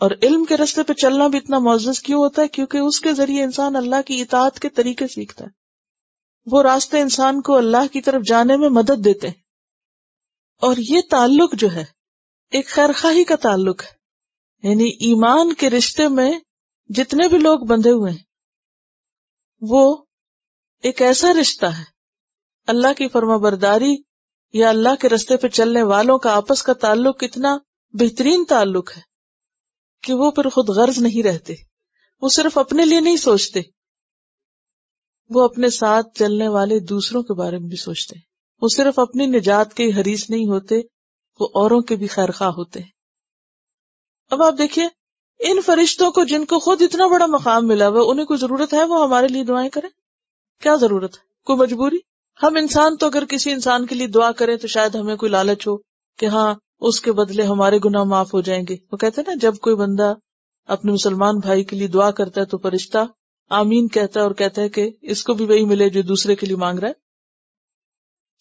اور علم کے رستے پہ چلنا بھی اتنا معزز کیوں ہوتا ہے؟ کیونکہ اس کے ذریعے انسان اللہ کی اطاعت کے طریقے سیکھتا ہے۔ وہ راستے انسان کو اللہ کی طرف جانے میں مدد دیتے ہیں۔ اور یہ تعلق جو ہے، ایک خیر خواہی کا تعلق ہے۔ یعنی ایمان کے رشتے میں جتنے بھی لوگ بندھے ہوئے ہیں، وہ ایک ایسا رشتہ ہے، اللہ کی فرما برداری یا اللہ کے رستے پہ چلنے والوں کا آپس کا تعلق اتنا بہترین تعلق ہے کہ وہ پھر خود غرض نہیں رہتے۔ وہ صرف اپنے لیے نہیں سوچتے، وہ اپنے ساتھ چلنے والے دوسروں کے بارے میں بھی سوچتے وہ صرف اپنی نجات کے حریث نہیں ہوتے، وہ اوروں کے بھی خیر خواہ ہوتے ہیں۔ اب آپ دیکھیے ان فرشتوں کو جن کو خود اتنا بڑا مقام ملا ہوا انہیں کوئی ضرورت ہے؟ وہ ہمارے لیے دعائیں کریں۔ کیا ضرورت ہے؟ کوئی مجبوری؟ ہم انسان تو اگر کسی انسان کے لیے دعا کریں تو شاید ہمیں کوئی لالچ ہو کہ ہاں اس کے بدلے ہمارے گناہ معاف ہو جائیں گے۔ وہ کہتے ہیں نا، جب کوئی بندہ اپنے مسلمان بھائی کے لیے دعا کرتا ہے تو فرشتہ آمین کہتا ہے اور کہتا ہے کہ اس کو بھی وہی ملے جو دوسرے کے لیے مانگ رہا ہے۔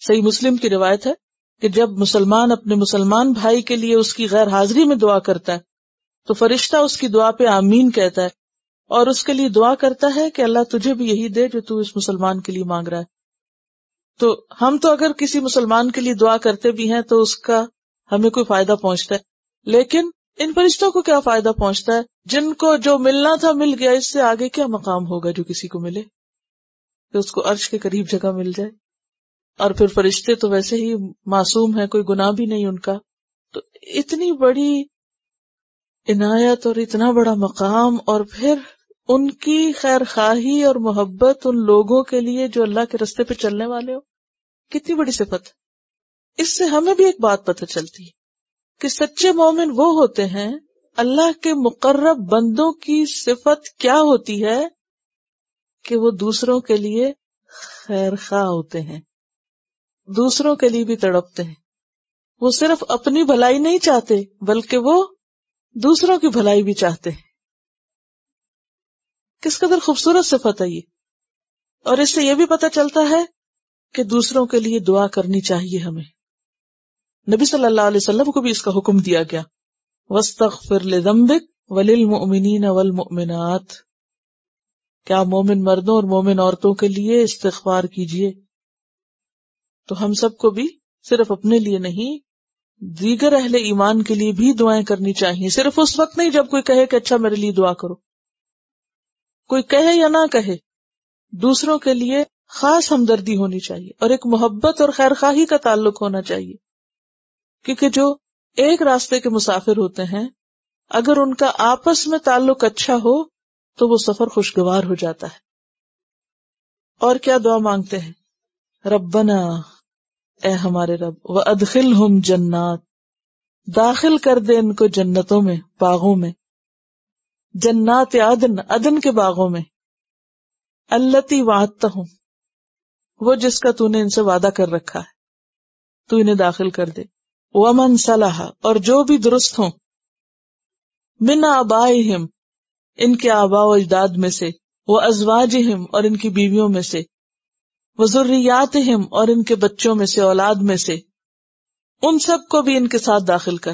صحیح مسلم کی روایت ہے کہ جب مسلمان اپنے مسلمان بھائی کے لیے اس کی غیر حاضری میں دعا کرتا ہے تو فرشتہ اس کی دعا پہ آمین کہتا ہے اور اس کے لیے دعا کرتا ہے کہ اللہ تجھے بھی یہی دے جو تو اس مسلمان کے لیے مانگ رہا ہے۔ تو ہم تو اگر کسی مسلمان کے لیے دعا کرتے بھی ہیں تو اس کا ہمیں کوئی فائدہ پہنچتا ہے۔ لیکن ان فرشتوں کو کیا فائدہ پہنچتا ہے؟ جن کو جو ملنا تھا مل گیا، اس سے آگے کیا مقام ہوگا جو کسی کو ملے؟ کہ اس کو عرش کے قریب جگہ مل جائے۔ اور پھر فرشتے تو ویسے ہی معصوم ہے کوئی گناہ بھی نہیں ان کا۔ تو اتنی بڑی عنایت اور اتنا بڑا مقام اور پھر ان کی خیر خواہی اور محبت ان لوگوں کے لیے جو اللہ کے رستے پہ چلنے والے ہو، کتنی بڑی صفت اس سے ہمیں بھی ایک بات پتہ چلتی ہے کہ سچے مومن وہ ہوتے ہیں، اللہ کے مقرب بندوں کی صفت کیا ہوتی ہے کہ وہ دوسروں کے لیے خیر خواہ ہوتے ہیں، دوسروں کے لیے بھی تڑپتے ہیں۔ وہ صرف اپنی بھلائی نہیں چاہتے، بلکہ وہ دوسروں کی بھلائی بھی چاہتے ہیں۔ کس قدر خوبصورت صفت ہے یہ۔ اور اس سے یہ بھی پتا چلتا ہے کہ دوسروں کے لیے دعا کرنی چاہیے ہمیں۔ نبی صلی اللہ علیہ وسلم کو بھی اس کا حکم دیا گیا۔ والمؤمنات۔ کیا مومن مردوں اور مومن عورتوں کے لیے استغفار کیجیے تو ہم سب کو بھی صرف اپنے لیے نہیں دیگر اہل ایمان کے لیے بھی دعائیں کرنی چاہیے۔ صرف اس وقت نہیں جب کوئی کہے کہ اچھا میرے لیے دعا کرو۔ کوئی کہے یا نہ کہے، دوسروں کے لیے خاص ہمدردی ہونی چاہیے اور ایک محبت اور خیر خواہی کا تعلق ہونا چاہیے۔ کیونکہ جو ایک راستے کے مسافر ہوتے ہیں، اگر ان کا آپس میں تعلق اچھا ہو، تو وہ سفر خوشگوار ہو جاتا ہے۔ اور کیا دعا مانگتے ہیں؟ ربنا اے ہمارے رب وہ ادخل ہم جنات، داخل کر دے ان کو جنتوں میں، باغوں میں۔ جنات عدن عدن کے باغوں میں۔ اللہ وعدتا ہوں وہ جس کا تو نے ان سے وعدہ کر رکھا ہے۔ تو انہیں داخل کر دے۔ ومن صلاح اور جو بھی درست ہوں۔ من آبائہم ان کے آبا و اجداد میں سے۔ وہ ازواج اور ان کی بیویوں میں سے۔ وہ اور ان کے بچوں میں سے، اولاد میں سے۔ ان سب کو بھی ان کے ساتھ داخل کر۔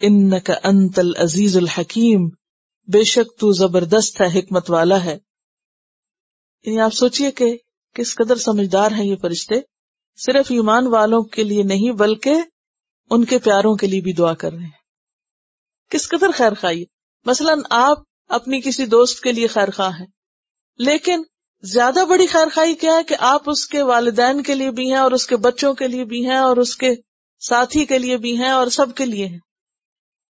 ان کا انتل الحکیم بے شک تو زبردست ہے، حکمت والا ہے۔ یعنی آپ سوچئے کہ کس قدر سمجھدار ہیں یہ فرشتے۔ صرف ایمان والوں کے لیے نہیں، بلکہ ان کے پیاروں کے لیے بھی دعا کر رہے ہیں۔ کس قدر خیر خواہ مثلا آپ اپنی کسی دوست کے لیے خیر خواہ ہیں، لیکن زیادہ بڑی خیر خواہی کیا ہے کہ آپ اس کے والدین کے لیے بھی ہیں اور اس کے بچوں کے لیے بھی ہیں اور اس کے ساتھی کے لیے بھی ہیں اور سب کے لیے ہیں۔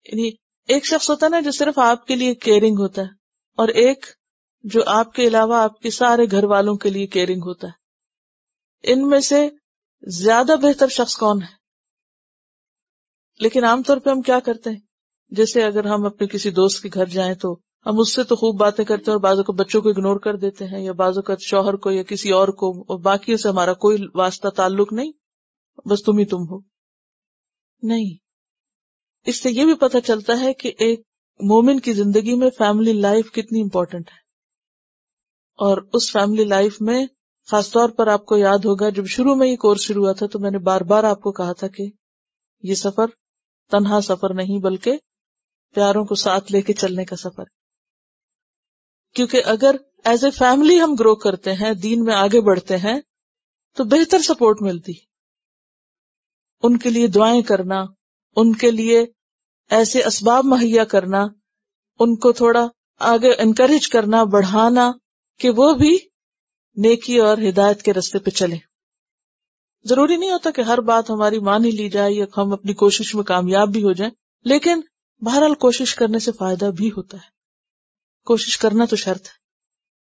یعنی ایک شخص ہوتا ہے نا جو صرف آپ کے لیے کیئرنگ ہوتا ہے اور ایک جو آپ کے علاوہ آپ کے سارے گھر والوں کے لیے کیئرنگ ہوتا ہے۔ ان میں سے زیادہ بہتر شخص کون ہے؟ لیکن عام طور پہ ہم کیا کرتے ہیں؟ جیسے اگر ہم اپنے کسی دوست کے گھر جائیں تو ہم اس سے تو خوب باتیں کرتے ہیں اور بعضوں کو بچوں کو اگنور کر دیتے ہیں یا بعضوں کا شوہر کو یا کسی اور کو اور باقی سے ہمارا کوئی واسطہ تعلق نہیں، بس تم ہی تم ہو۔ نہیں۔ اس سے یہ بھی پتہ چلتا ہے کہ ایک مومن کی زندگی میں فیملی لائف کتنی امپورٹنٹ ہے۔ اور اس فیملی لائف میں خاص طور پر آپ کو یاد ہوگا، جب شروع میں یہ کورس شروع ہوا تھا تو میں نے بار بار آپ کو کہا تھا کہ یہ سفر تنہا سفر نہیں، بلکہ پیاروں کو ساتھ لے کے چلنے کا سفر کیونکہ اگر ایز اے فیملی ہم گرو کرتے ہیں، دین میں آگے بڑھتے ہیں، تو بہتر سپورٹ ملتی۔ ان کے لیے دعائیں کرنا، ان کے لیے ایسے اسباب مہیا کرنا، ان کو تھوڑا آگے انکریج کرنا، بڑھانا، کہ وہ بھی نیکی اور ہدایت کے رستے پہ چلے ضروری نہیں ہوتا کہ ہر بات ہماری مان ہی لی جائے یا ہم اپنی کوشش میں کامیاب بھی ہو جائیں، لیکن بہرحال کوشش کرنے سے فائدہ بھی ہوتا ہے۔ کوشش کرنا تو شرط ہے۔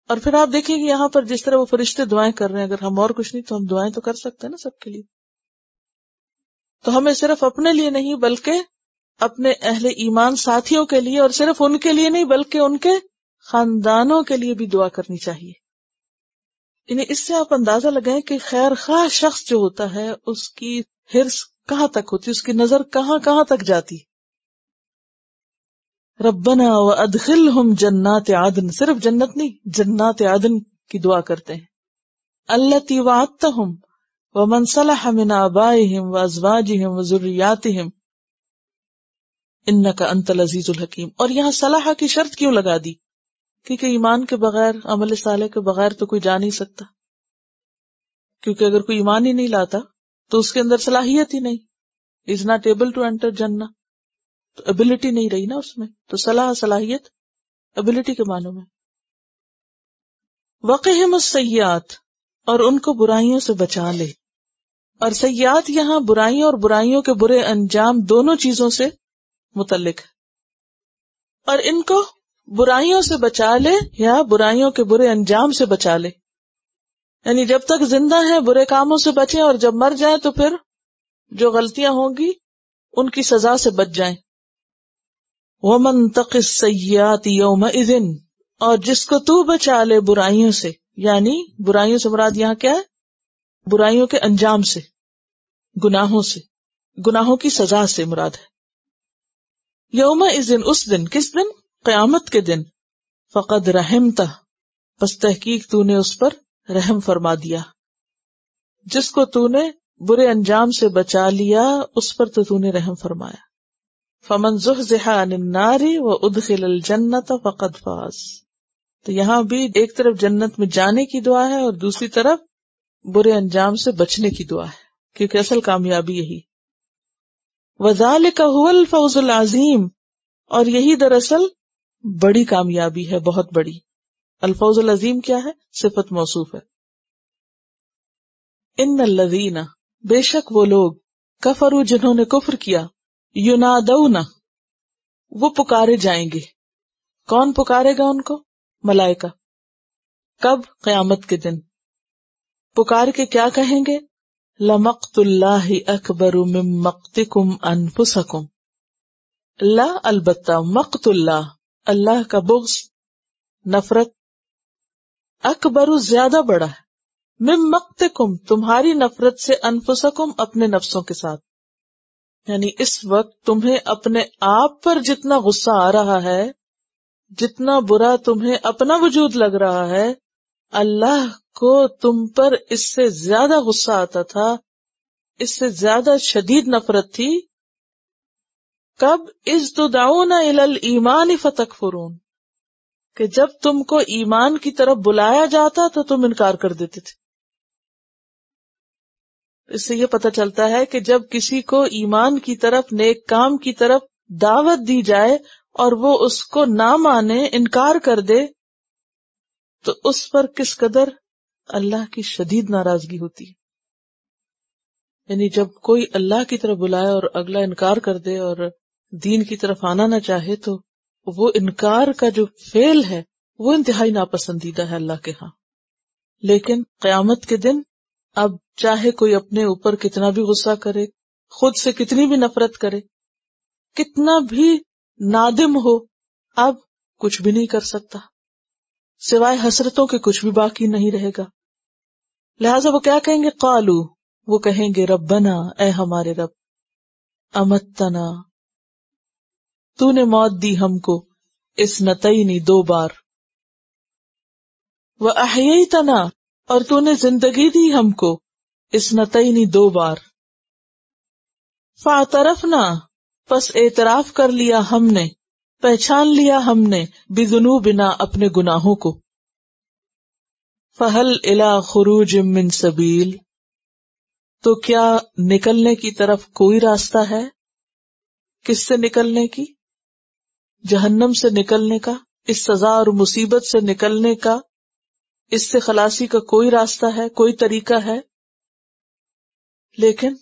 اور پھر آپ دیکھیں گے یہاں پر جس طرح وہ فرشتے دعائیں کر رہے ہیں، اگر ہم اور کچھ نہیں تو ہم دعائیں تو کر سکتے ہیں نا سب کے لیے۔ تو ہمیں صرف اپنے لیے نہیں، بلکہ اپنے اہل ایمان ساتھیوں کے لیے، اور صرف ان کے لیے نہیں، بلکہ ان کے خاندانوں کے لیے بھی دعا کرنی چاہیے۔ یعنی اس سے آپ اندازہ لگائیں کہ خیر خواہ شخص جو ہوتا ہے، اس کی ہرس کہاں تک ہوتی اس کی نظر کہاں کہاں تک جاتی ربنا و ادخل ہم جنات عدن۔ صرف جنت نہیں، جنات عدن کی دعا کرتے ہیں۔ اللہ تیوات ہم و منصلح من آبائهم و ازواجهم و ذریاتهم ان کا انت العزیز الحکیم۔ اور یہاں صلاح کی شرط کیوں لگا دی؟ کیونکہ ایمان کے بغیر، عمل صالح کے بغیر تو کوئی جا نہیں سکتا۔ کیونکہ اگر کوئی ایمان ہی نہیں لاتا، تو اس کے اندر صلاحیت ہی نہیں۔ Is not able to enter جننا تو ابلٹی نہیں رہی نا اس میں، تو صلاح، صلاحیت ابلٹی کے معنوں میں۔ وقم السیات اور ان کو برائیوں سے بچا لے۔ اور سیاحت یہاں برائیوں اور برائیوں کے برے انجام دونوں چیزوں سے متعلق ہے۔ اور ان کو برائیوں سے بچا لے یا برائیوں کے برے انجام سے بچا لے۔ یعنی جب تک زندہ ہیں، برے کاموں سے بچیں اور جب مر جائیں تو پھر جو غلطیاں ہوں گی، ان کی سزا سے بچ جائیں۔ وہ منتق سیات یوم اور جس کو تو بچا لے برائیوں سے یعنی برائیوں سے مراد یہاں کیا ہے؟ برائیوں کے انجام سے، گناہوں سے، گناہوں کی سزا سے مراد ہے۔ یوم اس دن، کس دن؟ قیامت کے دن۔ فقد رحم تھا بس تحقیق تو نے اس پر رحم فرما دیا۔ جس کو تو نے برے انجام سے بچا لیا، اس پر تو نے رحم فرمایا۔ فمن عن النار و ادخل الجنت فقد فاز۔ تو یہاں بھی ایک طرف جنت میں جانے کی دعا ہے اور دوسری طرف برے انجام سے بچنے کی دعا ہے، کیونکہ اصل کامیابی یہی۔ وزال کا الفوز العظیم۔ اور یہی دراصل بڑی کامیابی ہے، بہت بڑی۔ الفوز العظیم کیا ہے؟ صفت موصوف ہے۔ ان الذین، بے شک وہ لوگ کفرو جنہوں نے کفر کیا۔ یونادونا وہ پکارے جائیں گے۔ کون پکارے گا ان کو؟ ملائکہ۔ کب؟ قیامت کے دن۔ پکار کے کیا کہیں گے؟ لمقت اللہ اکبر من مقتکم انفسکم۔ لا، البتہ مقت اللہ اللہ کا بغض، نفرت۔ اکبر زیادہ بڑا ہے۔ مم مقتکم، تمہاری نفرت سے انفسکم اپنے نفسوں کے ساتھ۔ یعنی اس وقت تمہیں اپنے آپ پر جتنا غصہ آ رہا ہے، جتنا برا تمہیں اپنا وجود لگ رہا ہے، اللہ کو تم پر اس سے زیادہ غصہ آتا تھا، اس سے زیادہ شدید نفرت تھی۔ کب اس تو داؤن ایمان فتق فرون کہ جب تم کو ایمان کی طرف بلایا جاتا تو تم انکار کر دیتے تھے۔ اس سے یہ پتہ چلتا ہے کہ جب کسی کو ایمان کی طرف، نیک کام کی طرف دعوت دی جائے اور وہ اس کو نہ مانے، انکار کر دے، تو اس پر کس قدر اللہ کی شدید ناراضگی ہوتی ہے۔ یعنی جب کوئی اللہ کی طرف بلائے اور اگلا انکار کر دے اور دین کی طرف آنا نہ چاہے، تو وہ انکار کا جو فیل ہے، وہ انتہائی ناپسندیدہ ہے اللہ کے ہاں۔ لیکن قیامت کے دن اب چاہے کوئی اپنے اوپر کتنا بھی غصہ کرے، خود سے کتنی بھی نفرت کرے، کتنا بھی نادم ہو، اب کچھ بھی نہیں کر سکتا۔ سوائے حسرتوں کے کچھ بھی باقی نہیں رہے گا۔ لہذا وہ کیا کہیں گے؟ قالو، وہ کہیں گے رب بنا اے ہمارے رب، امتنا۔ تو نے موت دی ہم کو، اس نتئی دو بار۔ وہ احیئی تنا اور تو نے زندگی دی ہم کو، اس نتئی دو بار۔ فا طرف نہ پس اعتراف کر لیا ہم نے، پہچان لیا ہم نے بگنو بنا اپنے گناہوں کو۔ فہل الا خروج من سبیل تو کیا نکلنے کی طرف کوئی راستہ ہے؟ کس سے نکلنے کی؟ جہنم سے نکلنے کا، اس سزا اور مصیبت سے نکلنے کا۔ اس سے خلاصی کا کوئی راستہ ہے، کوئی طریقہ ہے۔ لیکن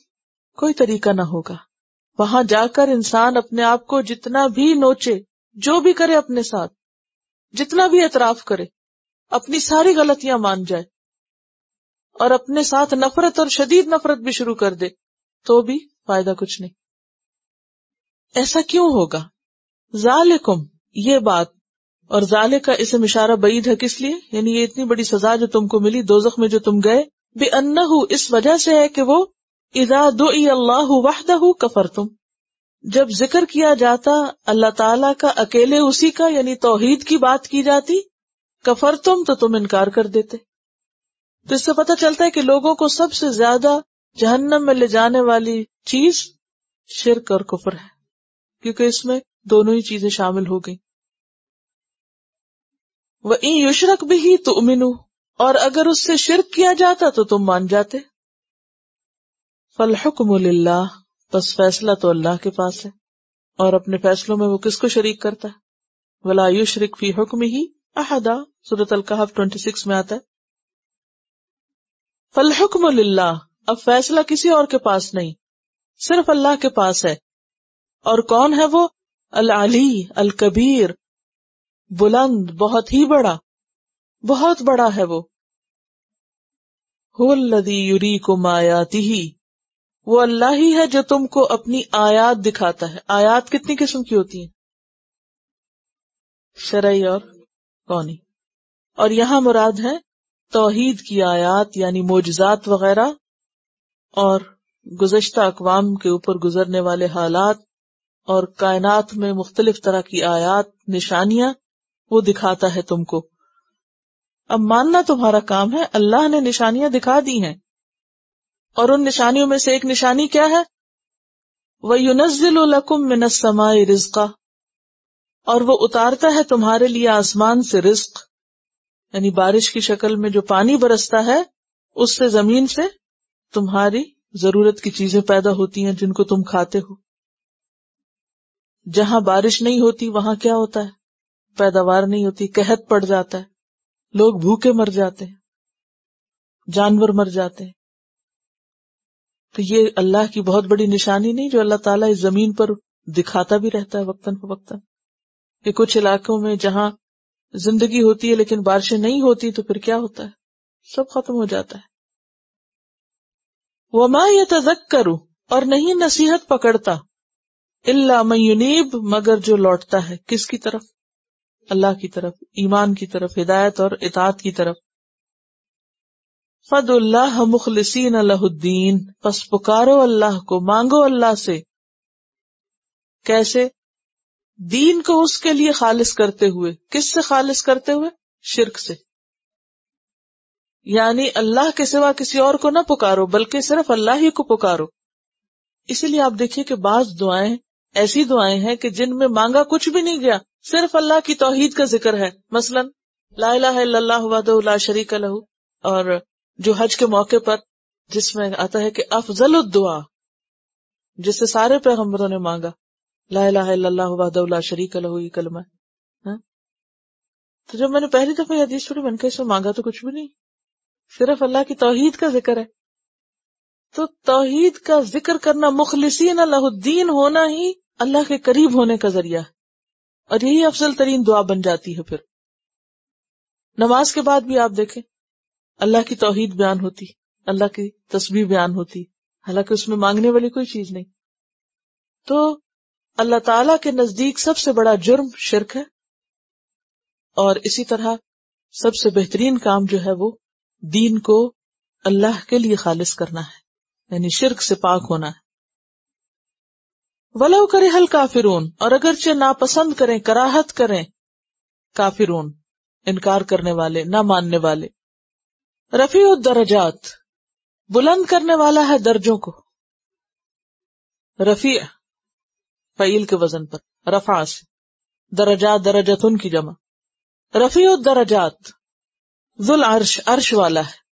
کوئی طریقہ نہ ہوگا۔ وہاں جا کر انسان اپنے آپ کو جتنا بھی نوچے، جو بھی کرے اپنے ساتھ، جتنا بھی اعتراف کرے، اپنی ساری غلطیاں مان جائے۔ اور اپنے ساتھ نفرت اور شدید نفرت بھی شروع کر دے، تو بھی فائدہ کچھ نہیں۔ ایسا کیوں ہوگا؟ ظالکم یہ بات اور ظال کا اسے اشارہ بعید ہے کس لیے؟ یعنی یہ اتنی بڑی سزا جو تم کو ملی دو میں جو تم گئے بے ان اس وجہ سے ہے کہ وہ ادا دو اللہ وحدہ کفر تم جب ذکر کیا جاتا، اللہ تعالی کا اکیلے اسی کا یعنی توحید کی بات کی جاتی کفر تم تو تم انکار کر دیتے۔ تو اس سے پتہ چلتا ہے کہ لوگوں کو سب سے زیادہ جہنم میں لے جانے والی چیز شرک اور کفر ہے، کیونکہ اس میں دونوں ہی چیزیں شامل ہو گئی وہ این یشرک بھی ہی تو امینو اور اگر اس سے شرک کیا جاتا تو تم مان جاتے۔ فالحکم للہ بس فیصلہ تو اللہ کے پاس ہے، اور اپنے فیصلوں میں وہ کس کو شریک کرتا ہے؟ ولا یشرک فی حکم ہی احدا صورت القحف ٹوینٹی سکس میں آتا ہے۔ فالحکم للہ اب فیصلہ کسی اور کے پاس نہیں، صرف اللہ کے پاس ہے۔ اور کون ہے وہ؟ العلی، الکبیر بلند، بہت ہی بڑا، بہت بڑا ہے وہ۔ یوری کو مایاتی ہی وہ اللہ ہی ہے جو تم کو اپنی آیات دکھاتا ہے۔ آیات کتنی قسم کی ہوتی ہیں؟ شرعی اور کونی اور یہاں مراد ہے توحید کی آیات یعنی موجزات وغیرہ، اور گزشتہ اقوام کے اوپر گزرنے والے حالات، اور کائنات میں مختلف طرح کی آیات، نشانیاں وہ دکھاتا ہے تم کو۔ اب ماننا تمہارا کام ہے، اللہ نے نشانیاں دکھا دی ہیں۔ اور ان نشانیوں میں سے ایک نشانی کیا ہے؟ وہ یونزل القم منسما رزقا۔ اور وہ اتارتا ہے تمہارے لیے آسمان سے رزق۔ یعنی بارش کی شکل میں جو پانی برستا ہے، اس سے زمین سے تمہاری ضرورت کی چیزیں پیدا ہوتی ہیں جن کو تم کھاتے ہو۔ جہاں بارش نہیں ہوتی، وہاں کیا ہوتا ہے؟ پیداوار نہیں ہوتی، قحط پڑ جاتا ہے۔ لوگ بھوکے مر جاتے ہیں، جانور مر جاتے ہیں۔ تو یہ اللہ کی بہت بڑی نشانی نہیں جو اللہ تعالیٰ اس زمین پر دکھاتا بھی رہتا ہے وقتاً فوقتاً۔ کہ کچھ علاقوں میں جہاں زندگی ہوتی ہے لیکن بارشیں نہیں ہوتی تو پھر کیا ہوتا ہے؟ سب ختم ہو جاتا ہے۔ وہ ماں یہ تزک کروں اور نہیں نصیحت پکڑتا اللہ میونیب مگر جو لوٹتا ہے، کس کی طرف؟ اللہ کی طرف، ایمان کی طرف، ہدایت اور اطاعت کی طرف۔ فد اللہ مخلصین اللہ الدین پس پکارو اللہ کو، مانگو اللہ سے۔ کیسے؟ دین کو اس کے لیے خالص کرتے ہوئے۔ کس سے خالص کرتے ہوئے؟ شرک سے۔ یعنی اللہ کے سوا کسی اور کو نہ پکارو، بلکہ صرف اللہ ہی کو پکارو۔ اسی لیے آپ دیکھیے کہ بعض دعائیں ایسی دعائیں ہیں کہ جن میں مانگا کچھ بھی نہیں گیا۔ صرف اللہ کی توحید کا ذکر ہے۔ مثلاً، لا الہ الا اللہ لا شریک لہ، اور جو حج کے موقع پر، جس میں آتا ہے کہ افضل الدعا جس سے سارے پیغمبروں نے مانگا۔ لا الہ الا اللہ لا شریک لہ، یہ کلمہ ہاں؟ تو جب میں نے پہلی دفعہ یہ حدیث چھوڑی میں نے اس میں مانگا تو کچھ بھی نہیں۔ صرف اللہ کی توحید کا ذکر ہے۔ تو توحید کا ذکر کرنا مخلصین اللہ الدین ہونا ہی اللہ کے قریب ہونے کا ذریعہ ہے۔ اور یہی افضل ترین دعا بن جاتی ہے پھر۔ نماز کے بعد بھی آپ دیکھیں، اللہ کی توحید بیان ہوتی، اللہ کی تصویر بیان ہوتی، حالانکہ اس میں مانگنے والی کوئی چیز نہیں۔ تو اللہ تعالی کے نزدیک سب سے بڑا جرم شرک ہے، اور اسی طرح سب سے بہترین کام جو ہے وہ دین کو اللہ کے لیے خالص کرنا ہے یعنی شرک سے پاک ہونا ہے۔ ولو کرے حل کافرون، اور اگرچہ ناپسند کریں، کراہت کریں، کافرون، انکار کرنے والے، نہ ماننے والے۔ رفیع الدرجات، بلند کرنے والا ہے درجوں کو۔ رفیع، فعیل کے وزن پر۔ رفا سے درجات درجتن کی جمع۔ رفیع الدرجات ذل عرش عرش والا ہے۔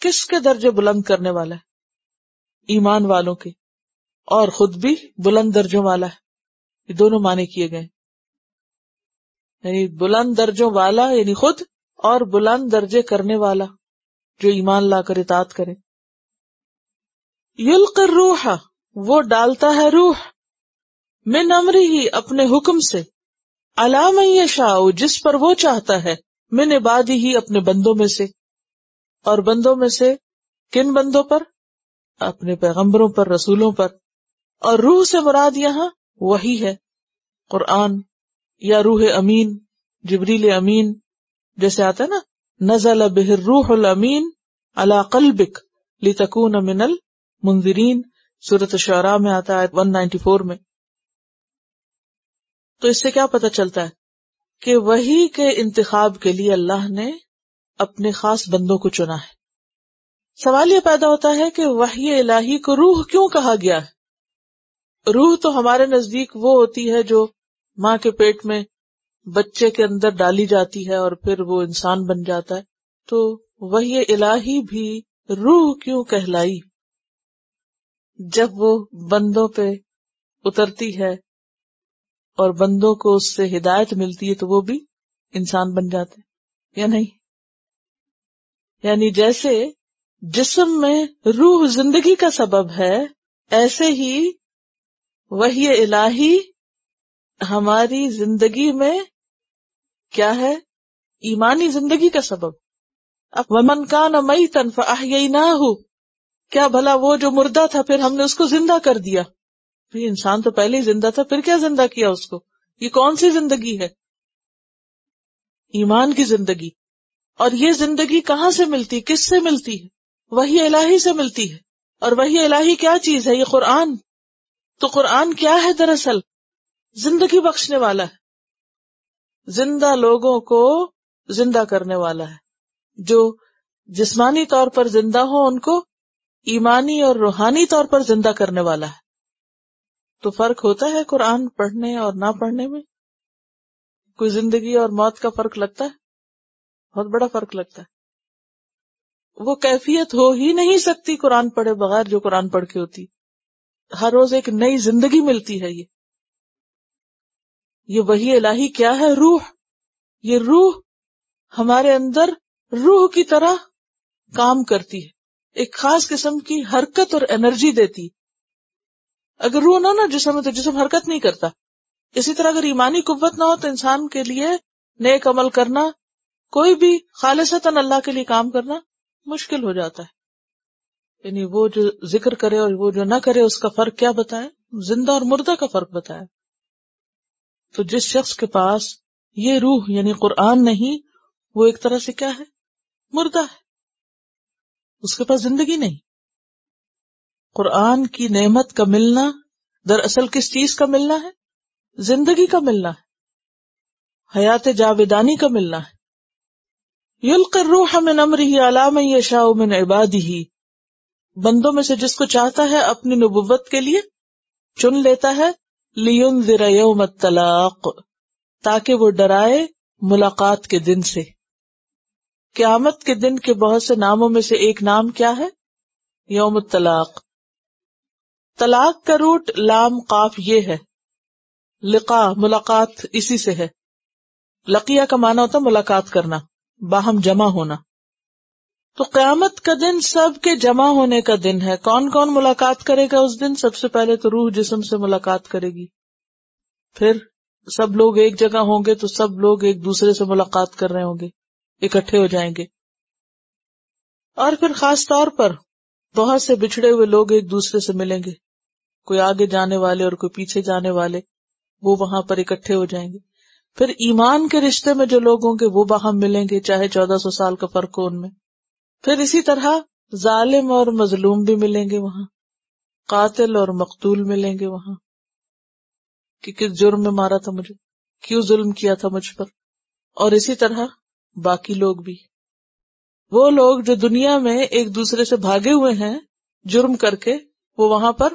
کس کے درجے بلند کرنے والا ہے؟ ایمان والوں کے۔ اور خود بھی بلند درجوں والا ہے۔ یہ دونوں معنی کیے گئے۔ یعنی بلند درجوں والا یعنی خود، اور بلند درجے کرنے والا جو ایمان لا کر اطاعت کرے۔ یلقر روح وہ ڈالتا ہے روح۔ من امری ہی اپنے حکم سے۔ علام شاہ جس پر وہ چاہتا ہے۔ من عبادی ہی اپنے بندوں میں سے۔ اور بندوں میں سے کن بندوں پر؟ اپنے پیغمبروں پر، رسولوں پر۔ اور روح سے مراد یہاں وہی ہے، قرآن یا روح امین، جبریل امین، جیسے آتا ہے نا، نزل بہر روح الامین اللہ قلبک لتکون من المنذرین صورت شعراء میں آتا ہے 194 میں۔ تو اس سے کیا پتا چلتا ہے کہ وہی کے انتخاب کے لیے اللہ نے اپنے خاص بندوں کو چنا ہے۔ سوال یہ پیدا ہوتا ہے کہ وہی الہی کو روح کیوں کہا گیا ہے؟ روح تو ہمارے نزدیک وہ ہوتی ہے جو ماں کے پیٹ میں بچے کے اندر ڈالی جاتی ہے اور پھر وہ انسان بن جاتا ہے۔ تو وہی الہی بھی روح کیوں کہلائی؟ جب وہ بندوں پہ اترتی ہے اور بندوں کو اس سے ہدایت ملتی ہے تو وہ بھی انسان بن جاتے یا نہیں؟ یعنی جیسے جسم میں روح زندگی کا سبب ہے، ایسے ہی وہی الہی ہماری زندگی میں کیا ہے؟ ایمانی زندگی کا سبب۔ اب ومن کا نہ مئی تنفا نہ ہو کیا بھلا وہ جو مردہ تھا پھر ہم نے اس کو زندہ کر دیا؟ انسان تو پہلے ہی زندہ تھا، پھر کیا زندہ کیا اس کو؟ یہ کون سی زندگی ہے؟ ایمان کی زندگی۔ اور یہ زندگی کہاں سے ملتی؟ کس سے ملتی ہے؟ وہی الہی سے ملتی ہے۔ اور وہی الہی کیا چیز ہے؟ یہ قرآن۔ تو قرآن کیا ہے دراصل؟ زندگی بخشنے والا ہے۔ زندہ لوگوں کو زندہ کرنے والا ہے۔ جو جسمانی طور پر زندہ ہو ان کو ایمانی اور روحانی طور پر زندہ کرنے والا ہے۔ تو فرق ہوتا ہے قرآن پڑھنے اور نہ پڑھنے میں؟ کوئی زندگی اور موت کا فرق لگتا ہے؟ بہت بڑا فرق لگتا ہے۔ وہ کیفیت ہو ہی نہیں سکتی قرآن پڑھے بغیر جو قرآن پڑھ کے ہوتی۔ ہر روز ایک نئی زندگی ملتی ہے یہ۔ یہ وہی الہی کیا ہے؟ روح۔ یہ روح ہمارے اندر روح کی طرح کام کرتی ہے۔ ایک خاص قسم کی حرکت اور انرجی دیتی۔ اگر روح نہ نا جسم تو جسم حرکت نہیں کرتا۔ اسی طرح اگر ایمانی قوت نہ ہو تو انسان کے لیے نیک عمل کرنا، کوئی بھی خالصتا اللہ کے لیے کام کرنا مشکل ہو جاتا ہے۔ یعنی وہ جو ذکر کرے اور وہ جو نہ کرے، اس کا فرق کیا بتائے؟ زندہ اور مردہ کا فرق بتایا تو جس شخص کے پاس یہ روح یعنی قرآن نہیں، وہ ایک طرح سے کیا ہے؟ مردہ ہے۔ اس کے پاس زندگی نہیں۔ قرآن کی نعمت کا ملنا، دراصل کس چیز کا ملنا ہے؟ زندگی کا ملنا ہے۔ حیات جاویدانی کا ملنا ہے۔ یلقر روح من امرہ علام یشاء من عبادہ بندوں میں سے جس کو چاہتا ہے اپنی نبوت کے لیے چن لیتا ہے لینذر یوم الطلاق تاکہ وہ ڈرائے ملاقات کے دن سے۔ قیامت کے دن کے بہت سے ناموں میں سے ایک نام کیا ہے؟ یوم الطلاق طلاق کا روٹ لام قاف یہ ہے۔ لقا ملاقات اسی سے ہے۔ لقیہ کا مانا ہوتا ملاقات کرنا، باہم جمع ہونا۔ تو قیامت کا دن سب کے جمع ہونے کا دن ہے۔ کون کون ملاقات کرے گا اس دن؟ سب سے پہلے تو روح جسم سے ملاقات کرے گی۔ پھر سب لوگ ایک جگہ ہوں گے تو سب لوگ ایک دوسرے سے ملاقات کر رہے ہوں گے۔ اکٹھے ہو جائیں گے۔ اور پھر خاص طور پر بہت سے بچھڑے ہوئے لوگ ایک دوسرے سے ملیں گے۔ کوئی آگے جانے والے اور کوئی پیچھے جانے والے، وہ وہاں پر اکٹھے ہو جائیں گے۔ پھر ایمان کے رشتے میں جو لوگ ہوں گے، وہ وہاں ملیں گے، چاہے چودہ سو سال کا فرق ہو ان میں۔ پھر اسی طرح ظالم اور مظلوم بھی ملیں گے وہاں، قاتل اور مقتول ملیں گے وہاں۔ کہ کس جرم میں مارا تھا مجھے، کیوں ظلم کیا تھا مجھ پر۔ اور اسی طرح باقی لوگ بھی۔ وہ لوگ جو دنیا میں ایک دوسرے سے بھاگے ہوئے ہیں، جرم کر کے وہ وہاں پر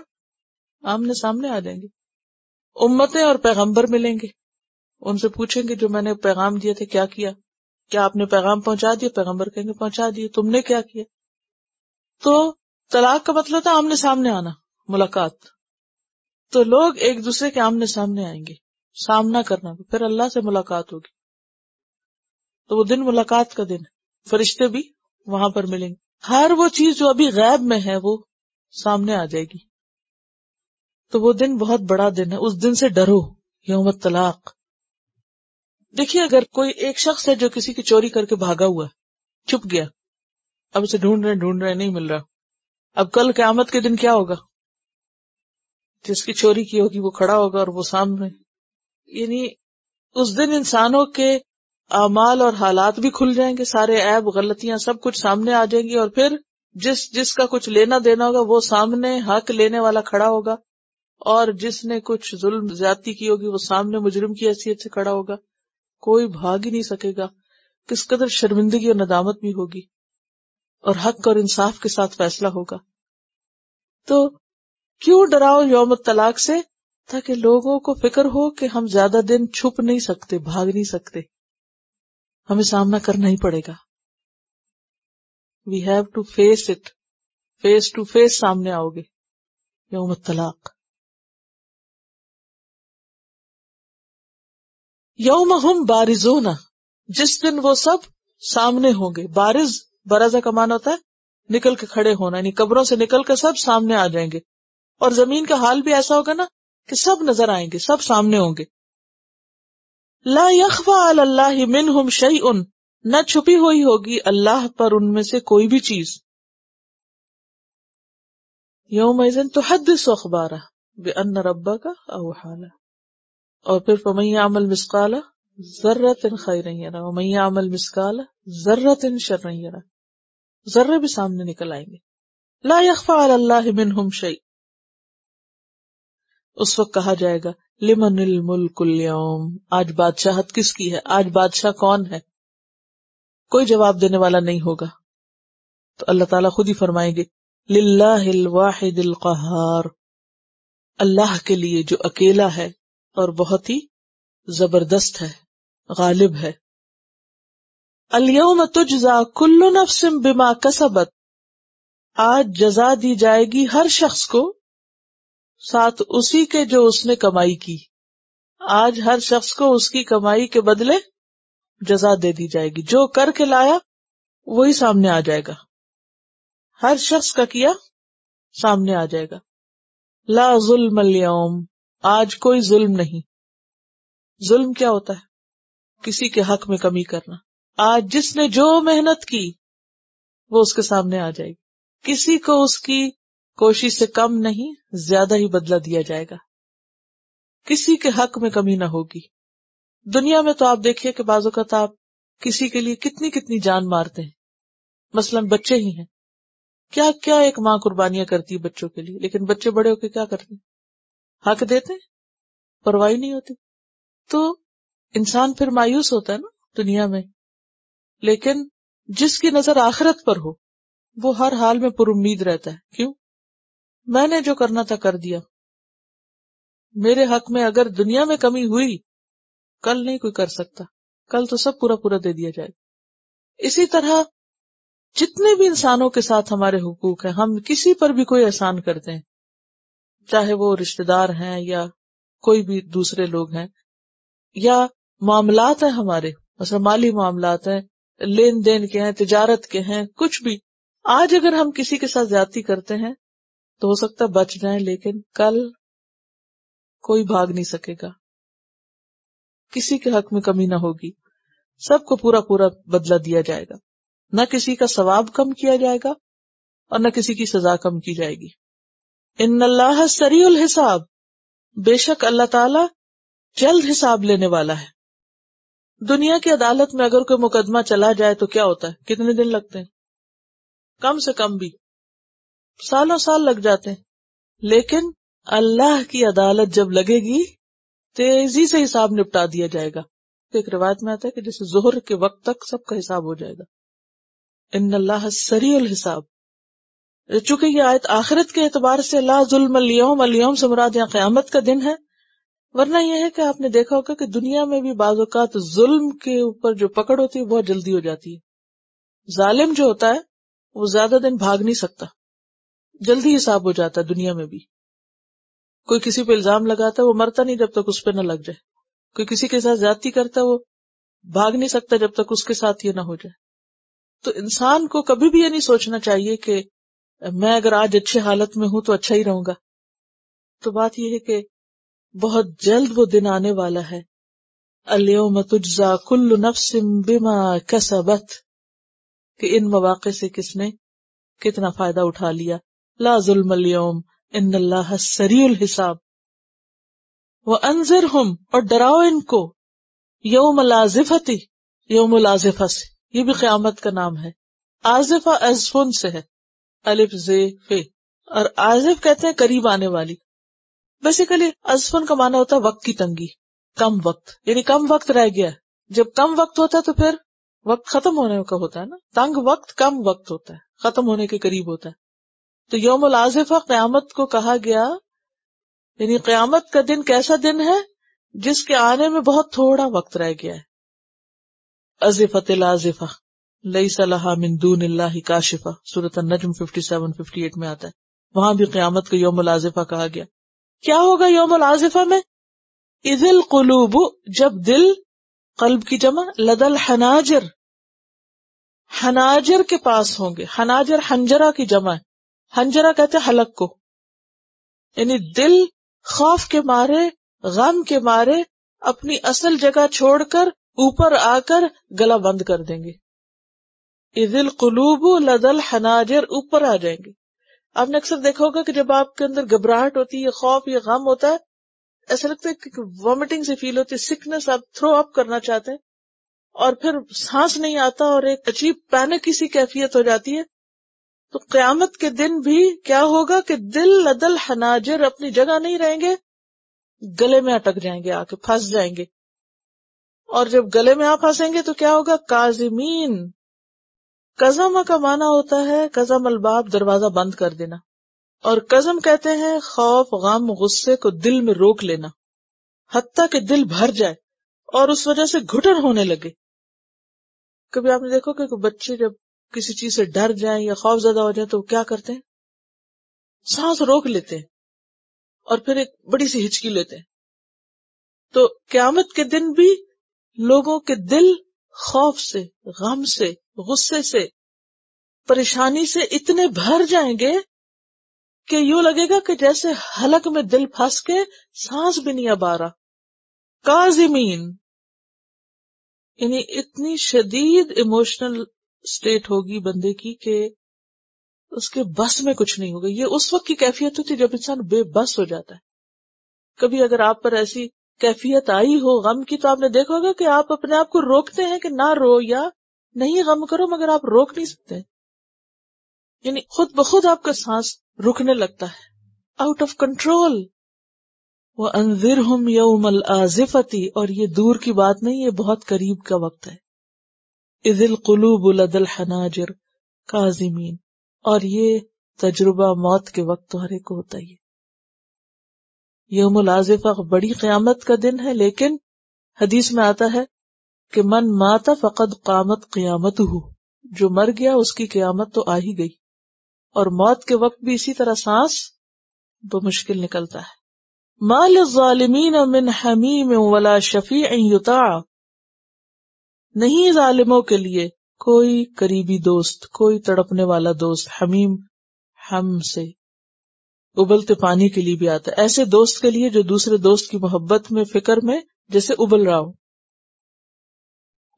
آمنے سامنے آ جائیں گے۔ امتیں اور پیغمبر ملیں گے۔ ان سے پوچھیں گے جو میں نے پیغام دیے تھے، کیا کیا؟ کیا آپ نے پیغام پہنچا دیا؟ پیغمبر کہیں گے پہنچا دیے، تم نے کیا کیا؟ تو طلاق کا مطلب تھا آمنے سامنے آنا، ملاقات۔ تو لوگ ایک دوسرے کے آمنے سامنے آئیں گے، سامنا کرنا، پھر اللہ سے ملاقات ہوگی۔ تو وہ دن ملاقات کا دن، فرشتے بھی وہاں پر ملیں گے۔ ہر وہ چیز جو ابھی غیب میں ہے، وہ سامنے آ جائے گی۔ تو وہ دن بہت بڑا دن ہے، اس دن سے ڈرو، یوم طلاق دیکھیے، اگر کوئی ایک شخص ہے جو کسی کی چوری کر کے بھاگا ہوا چھپ گیا، اب اسے ڈھونڈ رہے ڈھونڈ رہے نہیں مل رہا۔ اب کل قیامت کے دن کیا ہوگا؟ جس کی چوری کی ہوگی، وہ کھڑا ہوگا اور وہ سامنے۔ یعنی اس دن انسانوں کے اعمال اور حالات بھی کھل جائیں گے، سارے عیب، غلطیاں سب کچھ سامنے آ جائیں گی اور پھر جس جس کا کچھ لینا دینا ہوگا، وہ سامنے حق لینے والا کھڑا ہوگا۔ اور جس نے کچھ ظلم زیادتی کی ہوگی، وہ سامنے مجرم کی حیثیت سے کھڑا ہوگا۔ کوئی بھاگ ہی نہیں سکے گا۔ کس قدر شرمندگی اور ندامت بھی ہوگی۔ اور حق اور انصاف کے ساتھ فیصلہ ہوگا۔ تو کیوں ڈراؤ یوم طلاق سے؟ تاکہ لوگوں کو فکر ہو کہ ہم زیادہ دن چھپ نہیں سکتے، بھاگ نہیں سکتے۔ ہمیں سامنا کرنا ہی پڑے گا۔ We have to face it face to face سامنے آؤ گے۔ یوم طلاق یوم ہم بارزونا جس دن وہ سب سامنے ہوں گے۔ بارز، برازہ کا مان ہوتا ہے نکل کے کھڑے ہونا یعنی قبروں سے نکل کر سب سامنے آ جائیں گے۔ اور زمین کا حال بھی ایسا ہوگا نا کہ سب نظر آئیں گے، سب سامنے ہوں گے۔ لا یخوا اللہ منہم شیئن، نہ چھپی ہوئی ہوگی اللہ پر ان میں سے کوئی بھی چیز۔ یوم تو حد اخبارہ بے ان ربا کا اوحال اور پھر پمئی عمل مسکال ضرورت ان خیر رہا عمل مسکال ضرورت ان شر نہیں رہا ذرے بھی سامنے نکل آئیں گے۔ لا یخفا اللہ منہم شیء اس وقت کہا جائے گا، لمن الملک اليوم؟ آج بادشاہت کس کی ہے؟ آج بادشاہ کون ہے؟ کوئی جواب دینے والا نہیں ہوگا۔ تو اللہ تعالیٰ خود ہی فرمائیں گے للہ الواحد القہار اللہ کے لیے جو اکیلا ہے اور بہت ہی زبردست ہے، غالب ہے۔ اليوم تجزا کل نفس بما کسبت۔ آج جزا دی جائے گی ہر شخص کو، ساتھ اسی کے جو اس نے کمائی کی۔ آج ہر شخص کو اس کی کمائی کے بدلے جزا دے دی جائے گی۔ جو کر کے لایا، وہی سامنے آ جائے گا۔ ہر شخص کا کیا، سامنے آ جائے گا۔ لا ظلم اليوم آج کوئی ظلم نہیں۔ ظلم کیا ہوتا ہے؟ کسی کے حق میں کمی کرنا۔ آج جس نے جو محنت کی، وہ اس کے سامنے آ جائے گی۔ کسی کو اس کی کوشش سے کم نہیں، زیادہ ہی بدلہ دیا جائے گا۔ کسی کے حق میں کمی نہ ہوگی۔ دنیا میں تو آپ دیکھیے کہ بعض اوقات آپ کسی کے لیے کتنی کتنی جان مارتے ہیں۔ مثلاً بچے ہی ہیں۔ کیا کیا ایک ماں قربانیاں کرتی ہے بچوں کے لیے؟ لیکن بچے بڑے ہو کے کیا کرتے ہیں؟ حق دیتے، پرواہی نہیں ہوتی۔ تو انسان پھر مایوس ہوتا ہے نا دنیا میں۔ لیکن جس کی نظر آخرت پر ہو، وہ ہر حال میں پر امید رہتا ہے۔ کیوں؟ میں نے جو کرنا تھا، کر دیا۔ میرے حق میں اگر دنیا میں کمی ہوئی، کل نہیں کوئی کر سکتا۔ کل تو سب پورا پورا دے دیا جائے۔ اسی طرح جتنے بھی انسانوں کے ساتھ ہمارے حقوق ہیں، ہم کسی پر بھی کوئی احسان کرتے ہیں۔ چاہے وہ رشتے دار ہیں یا کوئی بھی دوسرے لوگ ہیں، یا معاملات ہیں ہمارے، مثلا مالی معاملات ہیں، لین دین کے ہیں، تجارت کے ہیں، کچھ بھی۔ آج اگر ہم کسی کے ساتھ زیادتی کرتے ہیں، تو ہو سکتا ہے بچ جائیں، لیکن کل کوئی بھاگ نہیں سکے گا۔ کسی کے حق میں کمی نہ ہوگی۔ سب کو پورا پورا بدلہ دیا جائے گا۔ نہ کسی کا ثواب کم کیا جائے گا اور نہ کسی کی سزا کم کی جائے گی۔ ان اللہ سری الحساب۔ بے شک اللہ تعالی جلد حساب لینے والا ہے۔ دنیا کی عدالت میں اگر کوئی مقدمہ چلا جائے تو کیا ہوتا ہے؟ کتنے دن لگتے ہیں؟ کم سے کم بھی۔ سالوں سال لگ جاتے ہیں۔ لیکن اللہ کی عدالت جب لگے گی، تیزی سے حساب نپٹا دیا جائے گا۔ ایک روایت میں آتا ہے کہ جیسے زہر کے وقت تک سب کا حساب ہو جائے گا۔ ان اللہ سری الحساب۔ چونکہ یہ آیت آخرت کے اعتبار سے اللہ ظلم اليوم اليوم سے مراد یہاں قیامت کا دن ہے۔ ورنہ یہ ہے کہ آپ نے دیکھا ہوگا کہ دنیا میں بھی بعض اوقات ظلم کے اوپر جو پکڑ ہوتی ہے بہت جلدی ہو جاتی ہے۔ ظالم جو ہوتا ہے، وہ زیادہ دن بھاگ نہیں سکتا۔ جلدی حساب ہو جاتا ہے دنیا میں بھی۔ کوئی کسی پہ الزام لگاتا ہے، وہ مرتا نہیں جب تک اس پہ نہ لگ جائے۔ کوئی کسی کے ساتھ زیادتی کرتا ہے، وہ بھاگ نہیں سکتا جب تک اس کے ساتھ یہ نہ ہو جائے۔ تو انسان کو کبھی بھی یہ نہیں سوچنا چاہیے کہ میں اگر آج اچھے حالت میں ہوں تو اچھا ہی رہوں گا۔ تو بات یہ ہے کہ بہت جلد وہ دن آنے والا ہے۔ اليوم تجزا کل نفس بما کسبت کہ ان مواقع سے کس نے کتنا فائدہ اٹھا لیا۔ لا ظلم اليوم، ان اللہ سری الحساب۔ وہ انضر ہم اور ڈراؤ ان کو۔ یوم لازفتی یوم لازفہ سے۔ یہ بھی قیامت کا نام ہے۔ آزفا ازفن سے ہے۔ الف زے فے اور آزف کہتے ہیں قریب آنے والی۔ بیسیکلی ازفن کا مانا ہوتا ہے وقت کی تنگی، کم وقت۔ یعنی کم وقت رہ گیا۔ جب کم وقت ہوتا ہے تو پھر وقت ختم ہونے کا ہوتا ہے نا۔ تنگ وقت، کم وقت ہوتا ہے۔ ختم ہونے کے قریب ہوتا ہے۔ تو یوم العظفہ قیامت کو کہا گیا یعنی قیامت کا دن کیسا دن ہے؟ جس کے آنے میں بہت تھوڑا وقت رہ گیا ہے۔ ازفت الازفہ لئی صلاح دون اللہ کاشفہ صورت النجم 57 58 میں آتا ہے۔ وہاں بھی قیامت کو یوم الازفہ کہا گیا۔ کیا ہوگا یوم الازفہ میں؟ عز القلوب، جب دل، قلب کی جمع لدل حناجر حناجر کے پاس ہوں گے۔ حناجر ہنجرا کی جمع ہے۔ ہنجرا کہتے حلق کو۔ یعنی دل خوف کے مارے، غم کے مارے، اپنی اصل جگہ چھوڑ کر، اوپر آ کر گلا بند کر دیں گے۔ عزل قلوب لدل حناجر اوپر آ جائیں گے۔ آپ نے اکثر دیکھا ہوگا کہ جب آپ کے اندر گھبراہٹ ہوتی ہے خوف، یا غم ہوتا ہے، ایسا لگتا ہے کہ وامٹنگ سے فیل ہوتی ہے سکنس آپ تھرو اپ کرنا چاہتے ہیں، اور پھر سانس نہیں آتا اور ایک عجیب پینک کسی کیفیت ہو جاتی ہے۔ تو قیامت کے دن بھی کیا ہوگا کہ دل لدل حناجر اپنی جگہ نہیں رہیں گے، گلے میں اٹک جائیں گے، آ کے پھنس جائیں گے۔ اور جب گلے میں آ پھنسیں گے تو کیا ہوگا؟ کازمین کزم کا معنی ہوتا ہے کزم الباب دروازہ بند کر دینا۔ اور کزم کہتے ہیں خوف، غم، غصے کو دل میں روک لینا۔ حتیٰ کہ دل بھر جائے اور اس وجہ سے گھٹر ہونے لگے۔ کبھی آپ نے دیکھو کہ بچے جب کسی چیز سے ڈر جائیں یا خوف زیادہ ہو جائے تو کیا کرتے ہیں؟ سانس روک لیتے ہیں اور پھر ایک بڑی سی ہچکی لیتے ہیں۔ تو قیامت کے دن بھی لوگوں کے دل خوف سے، غم سے، غصے سے، پریشانی سے اتنے بھر جائیں گے کہ یوں لگے گا کہ جیسے حلق میں دل پھنس کے سانس بھی نہیں اب آ رہا۔ کازمین یعنی اتنی شدید ایموشنل اسٹیٹ ہوگی بندے کی کہ اس کے بس میں کچھ نہیں ہوگا۔ یہ اس وقت کی کیفیت ہوتی جب انسان بے بس ہو جاتا ہے۔ کبھی اگر آپ پر ایسی کیفیت آئی ہو، غم کی تو آپ نے دیکھا ہوگا کہ آپ اپنے آپ کو روکتے ہیں کہ نہ رو یا نہیں غم کرو، مگر آپ روک نہیں سکتے۔ یعنی خود بخود آپ کا سانس رکنے لگتا ہے۔ آؤٹ آف کنٹرول وہ انضر ہوں یوم الزفتی اور یہ دور کی بات نہیں، یہ بہت قریب کا وقت ہے۔ عزل قلوب الدل حناجر کازمین اور یہ تجربہ موت کے وقت تو ہر ایک ہوتا ہی یوم العظفہ بڑی قیامت کا دن ہے، لیکن حدیث میں آتا ہے کہ من ماتا فقد قامت قیامت ہو جو مر گیا اس کی قیامت تو آ ہی گئی۔ اور موت کے وقت بھی اسی طرح سانس بمشکل نکلتا ہے۔ مال ظالمین من حمیم ولا شفیع یطاع نہیں ظالموں کے لیے کوئی قریبی دوست، کوئی تڑپنے والا دوست حمیم ہم سے۔ ابلتے پانی کے لیے بھی آتا ہے۔ ایسے دوست کے لیے جو دوسرے دوست کی محبت میں، فکر میں، جیسے ابل رہا ہو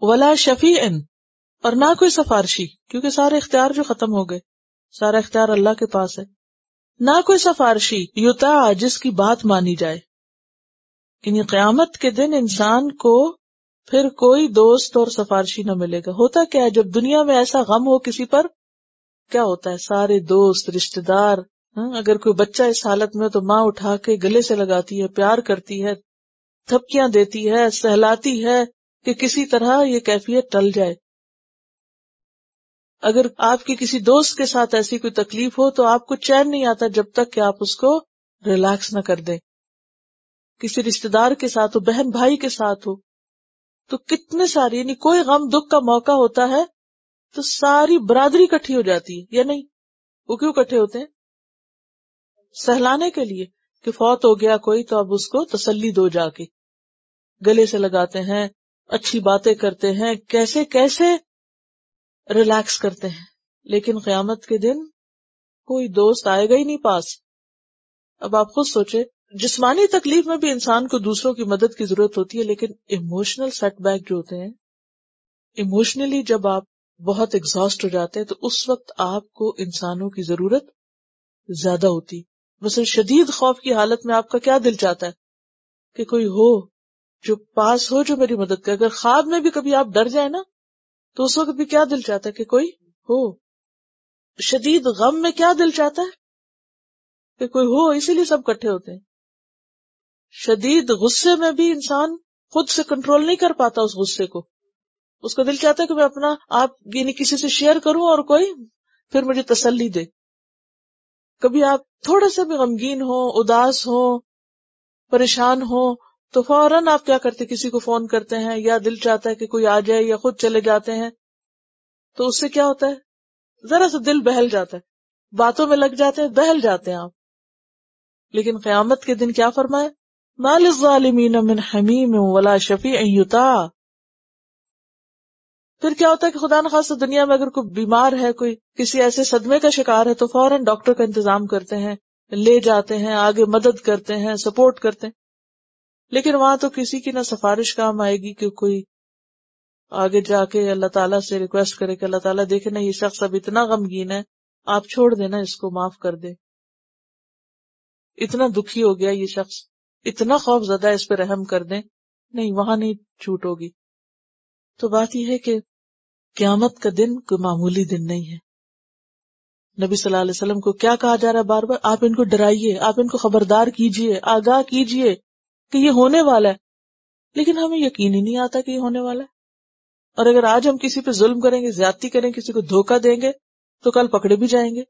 ولا شفیع اور نہ کوئی سفارشی، کیونکہ سارے اختیار جو ختم ہو گئے۔ سارا اختیار اللہ کے پاس ہے۔ نہ کوئی سفارشی یوتا جس کی بات مانی جائے۔ یعنی قیامت کے دن انسان کو پھر کوئی دوست اور سفارشی نہ ملے گا۔ ہوتا کیا ہے، جب دنیا میں ایسا غم ہو کسی پر، کیا ہوتا ہے؟ سارے دوست رشتے دار ہاں، اگر کوئی بچہ اس حالت میں تو ماں اٹھا کے گلے سے لگاتی ہے، پیار کرتی ہے، تھپکیاں دیتی ہے، سہلاتی ہے کہ کسی طرح یہ کیفیت ٹل جائے۔ اگر آپ کی کسی دوست کے ساتھ ایسی کوئی تکلیف ہو تو آپ کو چین نہیں آتا جب تک کہ آپ اس کو ریلیکس نہ کر دیں۔ کسی رشتے دار کے ساتھ ہو، بہن بھائی کے ساتھ ہو، تو کتنے سارے یعنی کوئی غم دکھ کا موقع ہوتا ہے تو ساری برادری کٹھی ہو جاتی ہے، یا نہیں؟ وہ کیوں کٹھے ہوتے ہیں؟ سہلانے کے لیے کہ فوت ہو گیا کوئی تو اب اس کو تسلی دو جا کے۔ گلے سے لگاتے ہیں، اچھی باتیں کرتے ہیں، کیسے کیسے ریلیکس کرتے ہیں۔ لیکن قیامت کے دن کوئی دوست آئے گا ہی نہیں پاس۔ اب آپ خود سوچے، جسمانی تکلیف میں بھی انسان کو دوسروں کی مدد کی ضرورت ہوتی ہے، لیکن ایموشنل سیٹ بیک جو ہوتے ہیں ایموشنلی جب آپ بہت ایگزاسٹ ہو جاتے ہیں، تو اس وقت آپ کو انسانوں کی ضرورت زیادہ ہوتی۔ مثلا شدید خوف کی حالت میں آپ کا کیا دل چاہتا ہے؟ کہ کوئی ہو جو پاس ہو جو میری مدد کرے۔ اگر خواب میں بھی کبھی آپ ڈر جائیں نا، تو اس وقت بھی کیا دل چاہتا ہے کہ کوئی ہو؟ شدید غم میں کیا دل چاہتا ہے کہ کوئی ہو؟ اسی لیے سب کٹھے ہوتے ہیں۔ شدید غصے میں بھی انسان خود سے کنٹرول نہیں کر پاتا اس غصے کو۔ اس کا دل چاہتا ہے کہ میں اپنا آپ یعنی کسی سے شیئر کروں اور کوئی پھر مجھے تسلی دے۔ کبھی آپ تھوڑا سا بھی غمگین ہو اداس ہو پریشان ہو تو فوراً آپ کیا کرتے؟ کسی کو فون کرتے ہیں یا دل چاہتا ہے کہ کوئی آ جائے یا خود چلے جاتے ہیں، تو اس سے کیا ہوتا ہے؟ ذرا سا دل بہل جاتا ہے، باتوں میں لگ جاتے ہیں، بہل جاتے ہیں آپ۔ لیکن قیامت کے دن کیا فرمائے؟ مال الظالمین من حمیم ولا شفیع یتا پھر کیا ہوتا ہے کہ خدا نخواستہ دنیا میں اگر کوئی بیمار ہے، کوئی کسی ایسے صدمے کا شکار ہے، تو فوراً ڈاکٹر کا انتظام کرتے ہیں، لے جاتے ہیں، آگے مدد کرتے ہیں، سپورٹ کرتے ہیں۔ لیکن وہاں تو کسی کی نہ سفارش کام آئے گی کہ کوئی آگے جا کے اللہ تعالیٰ سے ریکویسٹ کرے کہ اللہ تعالیٰ دیکھے نا یہ شخص اب اتنا غمگین ہے، آپ چھوڑ دینا، اس کو معاف کر دے۔ اتنا دکھی ہو گیا یہ شخص، اتنا خوف زدہ اس پہ رحم کر دیں۔ نہیں، وہاں نہیں چھوٹ ہوگی۔ تو بات یہ ہے کہ قیامت کا دن کوئی معمولی دن نہیں ہے۔ نبی صلی اللہ علیہ وسلم کو کیا کہا جا رہا ہے بار بار؟ آپ ان کو ڈرائیے، آپ ان کو خبردار کیجیے، آگاہ کیجیے کہ یہ ہونے والا ہے۔ لیکن ہمیں یقین ہی نہیں آتا کہ یہ ہونے والا ہے۔ اور اگر آج ہم کسی پہ ظلم کریں گے، زیادتی کریں کسی کو دھوکہ دیں گے، تو کل پکڑے بھی جائیں گے۔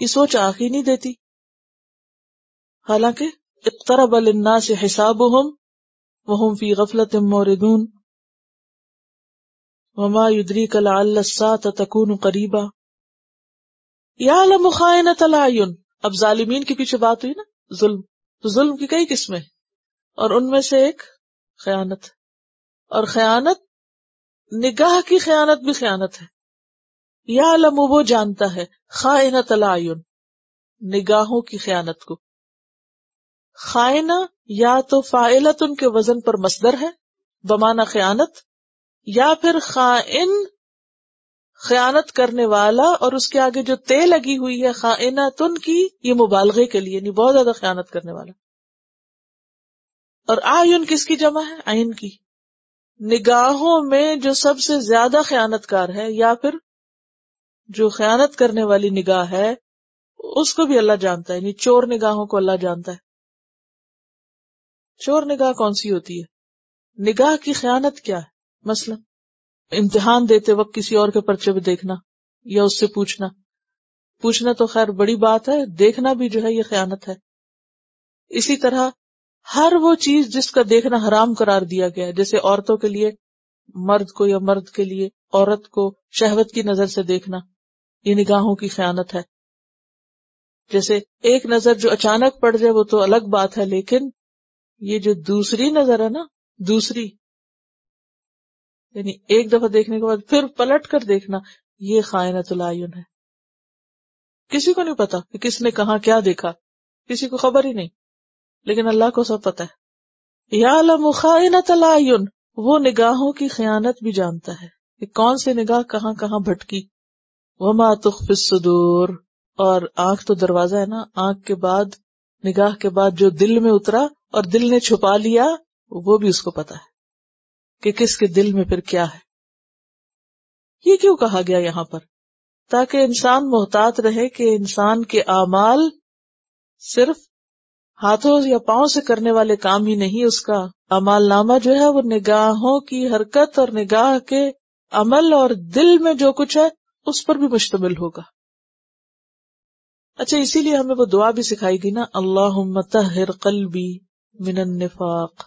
یہ سوچ آخ ہی نہیں دیتی۔ حالانکہ اقترب للناس حسابهم وهم في غفلة موردون۔ وما يدريك لعل الساعة تكون قریبا. يعلم خائنة العيون اب ظالمین کے پیچھے بات ہوئی نا؟ ظلم. تو ظلم کی کئی قسمیں اور ان میں سے ایک خیانت. اور خیانت، نگاہ کی خیانت بھی خیانت ہے. یا علم وہ جانتا ہے خائنت العیون نگاہوں کی خیانت کو. خائنہ یا تو فائلت ان کے وزن پر مصدر ہے بمانا خیانت یا پھر خائن خیانت کرنے والا اور اس کے آگے جو تے لگی ہوئی ہے خائنہ تن کی، یہ مبالغے کے لیے یعنی بہت زیادہ خیانت کرنے والا۔ اور آئین کس کی جمع ہے؟ آئین کی۔ نگاہوں میں جو سب سے زیادہ خیانت کار ہے یا پھر جو خیانت کرنے والی نگاہ ہے، اس کو بھی اللہ جانتا ہے یعنی چور نگاہوں کو اللہ جانتا ہے۔ چور نگاہ کون سی ہوتی ہے؟ نگاہ کی خیانت کیا ہے؟ مثلا امتحان دیتے وقت کسی اور کے پرچے میں دیکھنا یا اس سے پوچھنا۔ پوچھنا تو خیر بڑی بات ہے، دیکھنا بھی جو ہے یہ خیانت ہے۔ اسی طرح ہر وہ چیز جس کا دیکھنا حرام قرار دیا گیا ہے، جیسے عورتوں کے لیے مرد کو یا مرد کے لیے عورت کو شہوت کی نظر سے دیکھنا، یہ نگاہوں کی خیانت ہے۔ جیسے ایک نظر جو اچانک پڑ جائے وہ تو الگ بات ہے، لیکن یہ جو دوسری نظر ہے نا، دوسری یعنی ایک دفعہ دیکھنے کے بعد پھر پلٹ کر دیکھنا، یہ خائنت العین ہے۔ کسی کو نہیں پتا کہ کس نے کہاں کیا دیکھا، کسی کو خبر ہی نہیں۔ لیکن اللہ کو سب پتا ہے۔ یا خائنت العین، وہ نگاہوں کی خیانت بھی جانتا ہے کہ کون سی نگاہ کہاں کہاں بھٹکی۔ وہ تخفی الصدور، اور آنکھ تو دروازہ ہے نا، آنکھ کے بعد، نگاہ کے بعد جو دل میں اترا اور دل نے چھپا لیا، وہ بھی اس کو پتا ہے۔ کہ کس کے دل میں پھر کیا ہے؟ یہ کیوں کہا گیا یہاں پر؟ تاکہ انسان محتاط رہے کہ انسان کے اعمال صرف ہاتھوں یا پاؤں سے کرنے والے کام ہی نہیں، اس کا امال نامہ جو ہے وہ نگاہوں کی حرکت اور نگاہ کے عمل اور دل میں جو کچھ ہے، اس پر بھی مشتمل ہوگا۔ اچھا اسی لیے ہمیں وہ دعا بھی سکھائی گی نا اللہ متحر قلبی من النفاق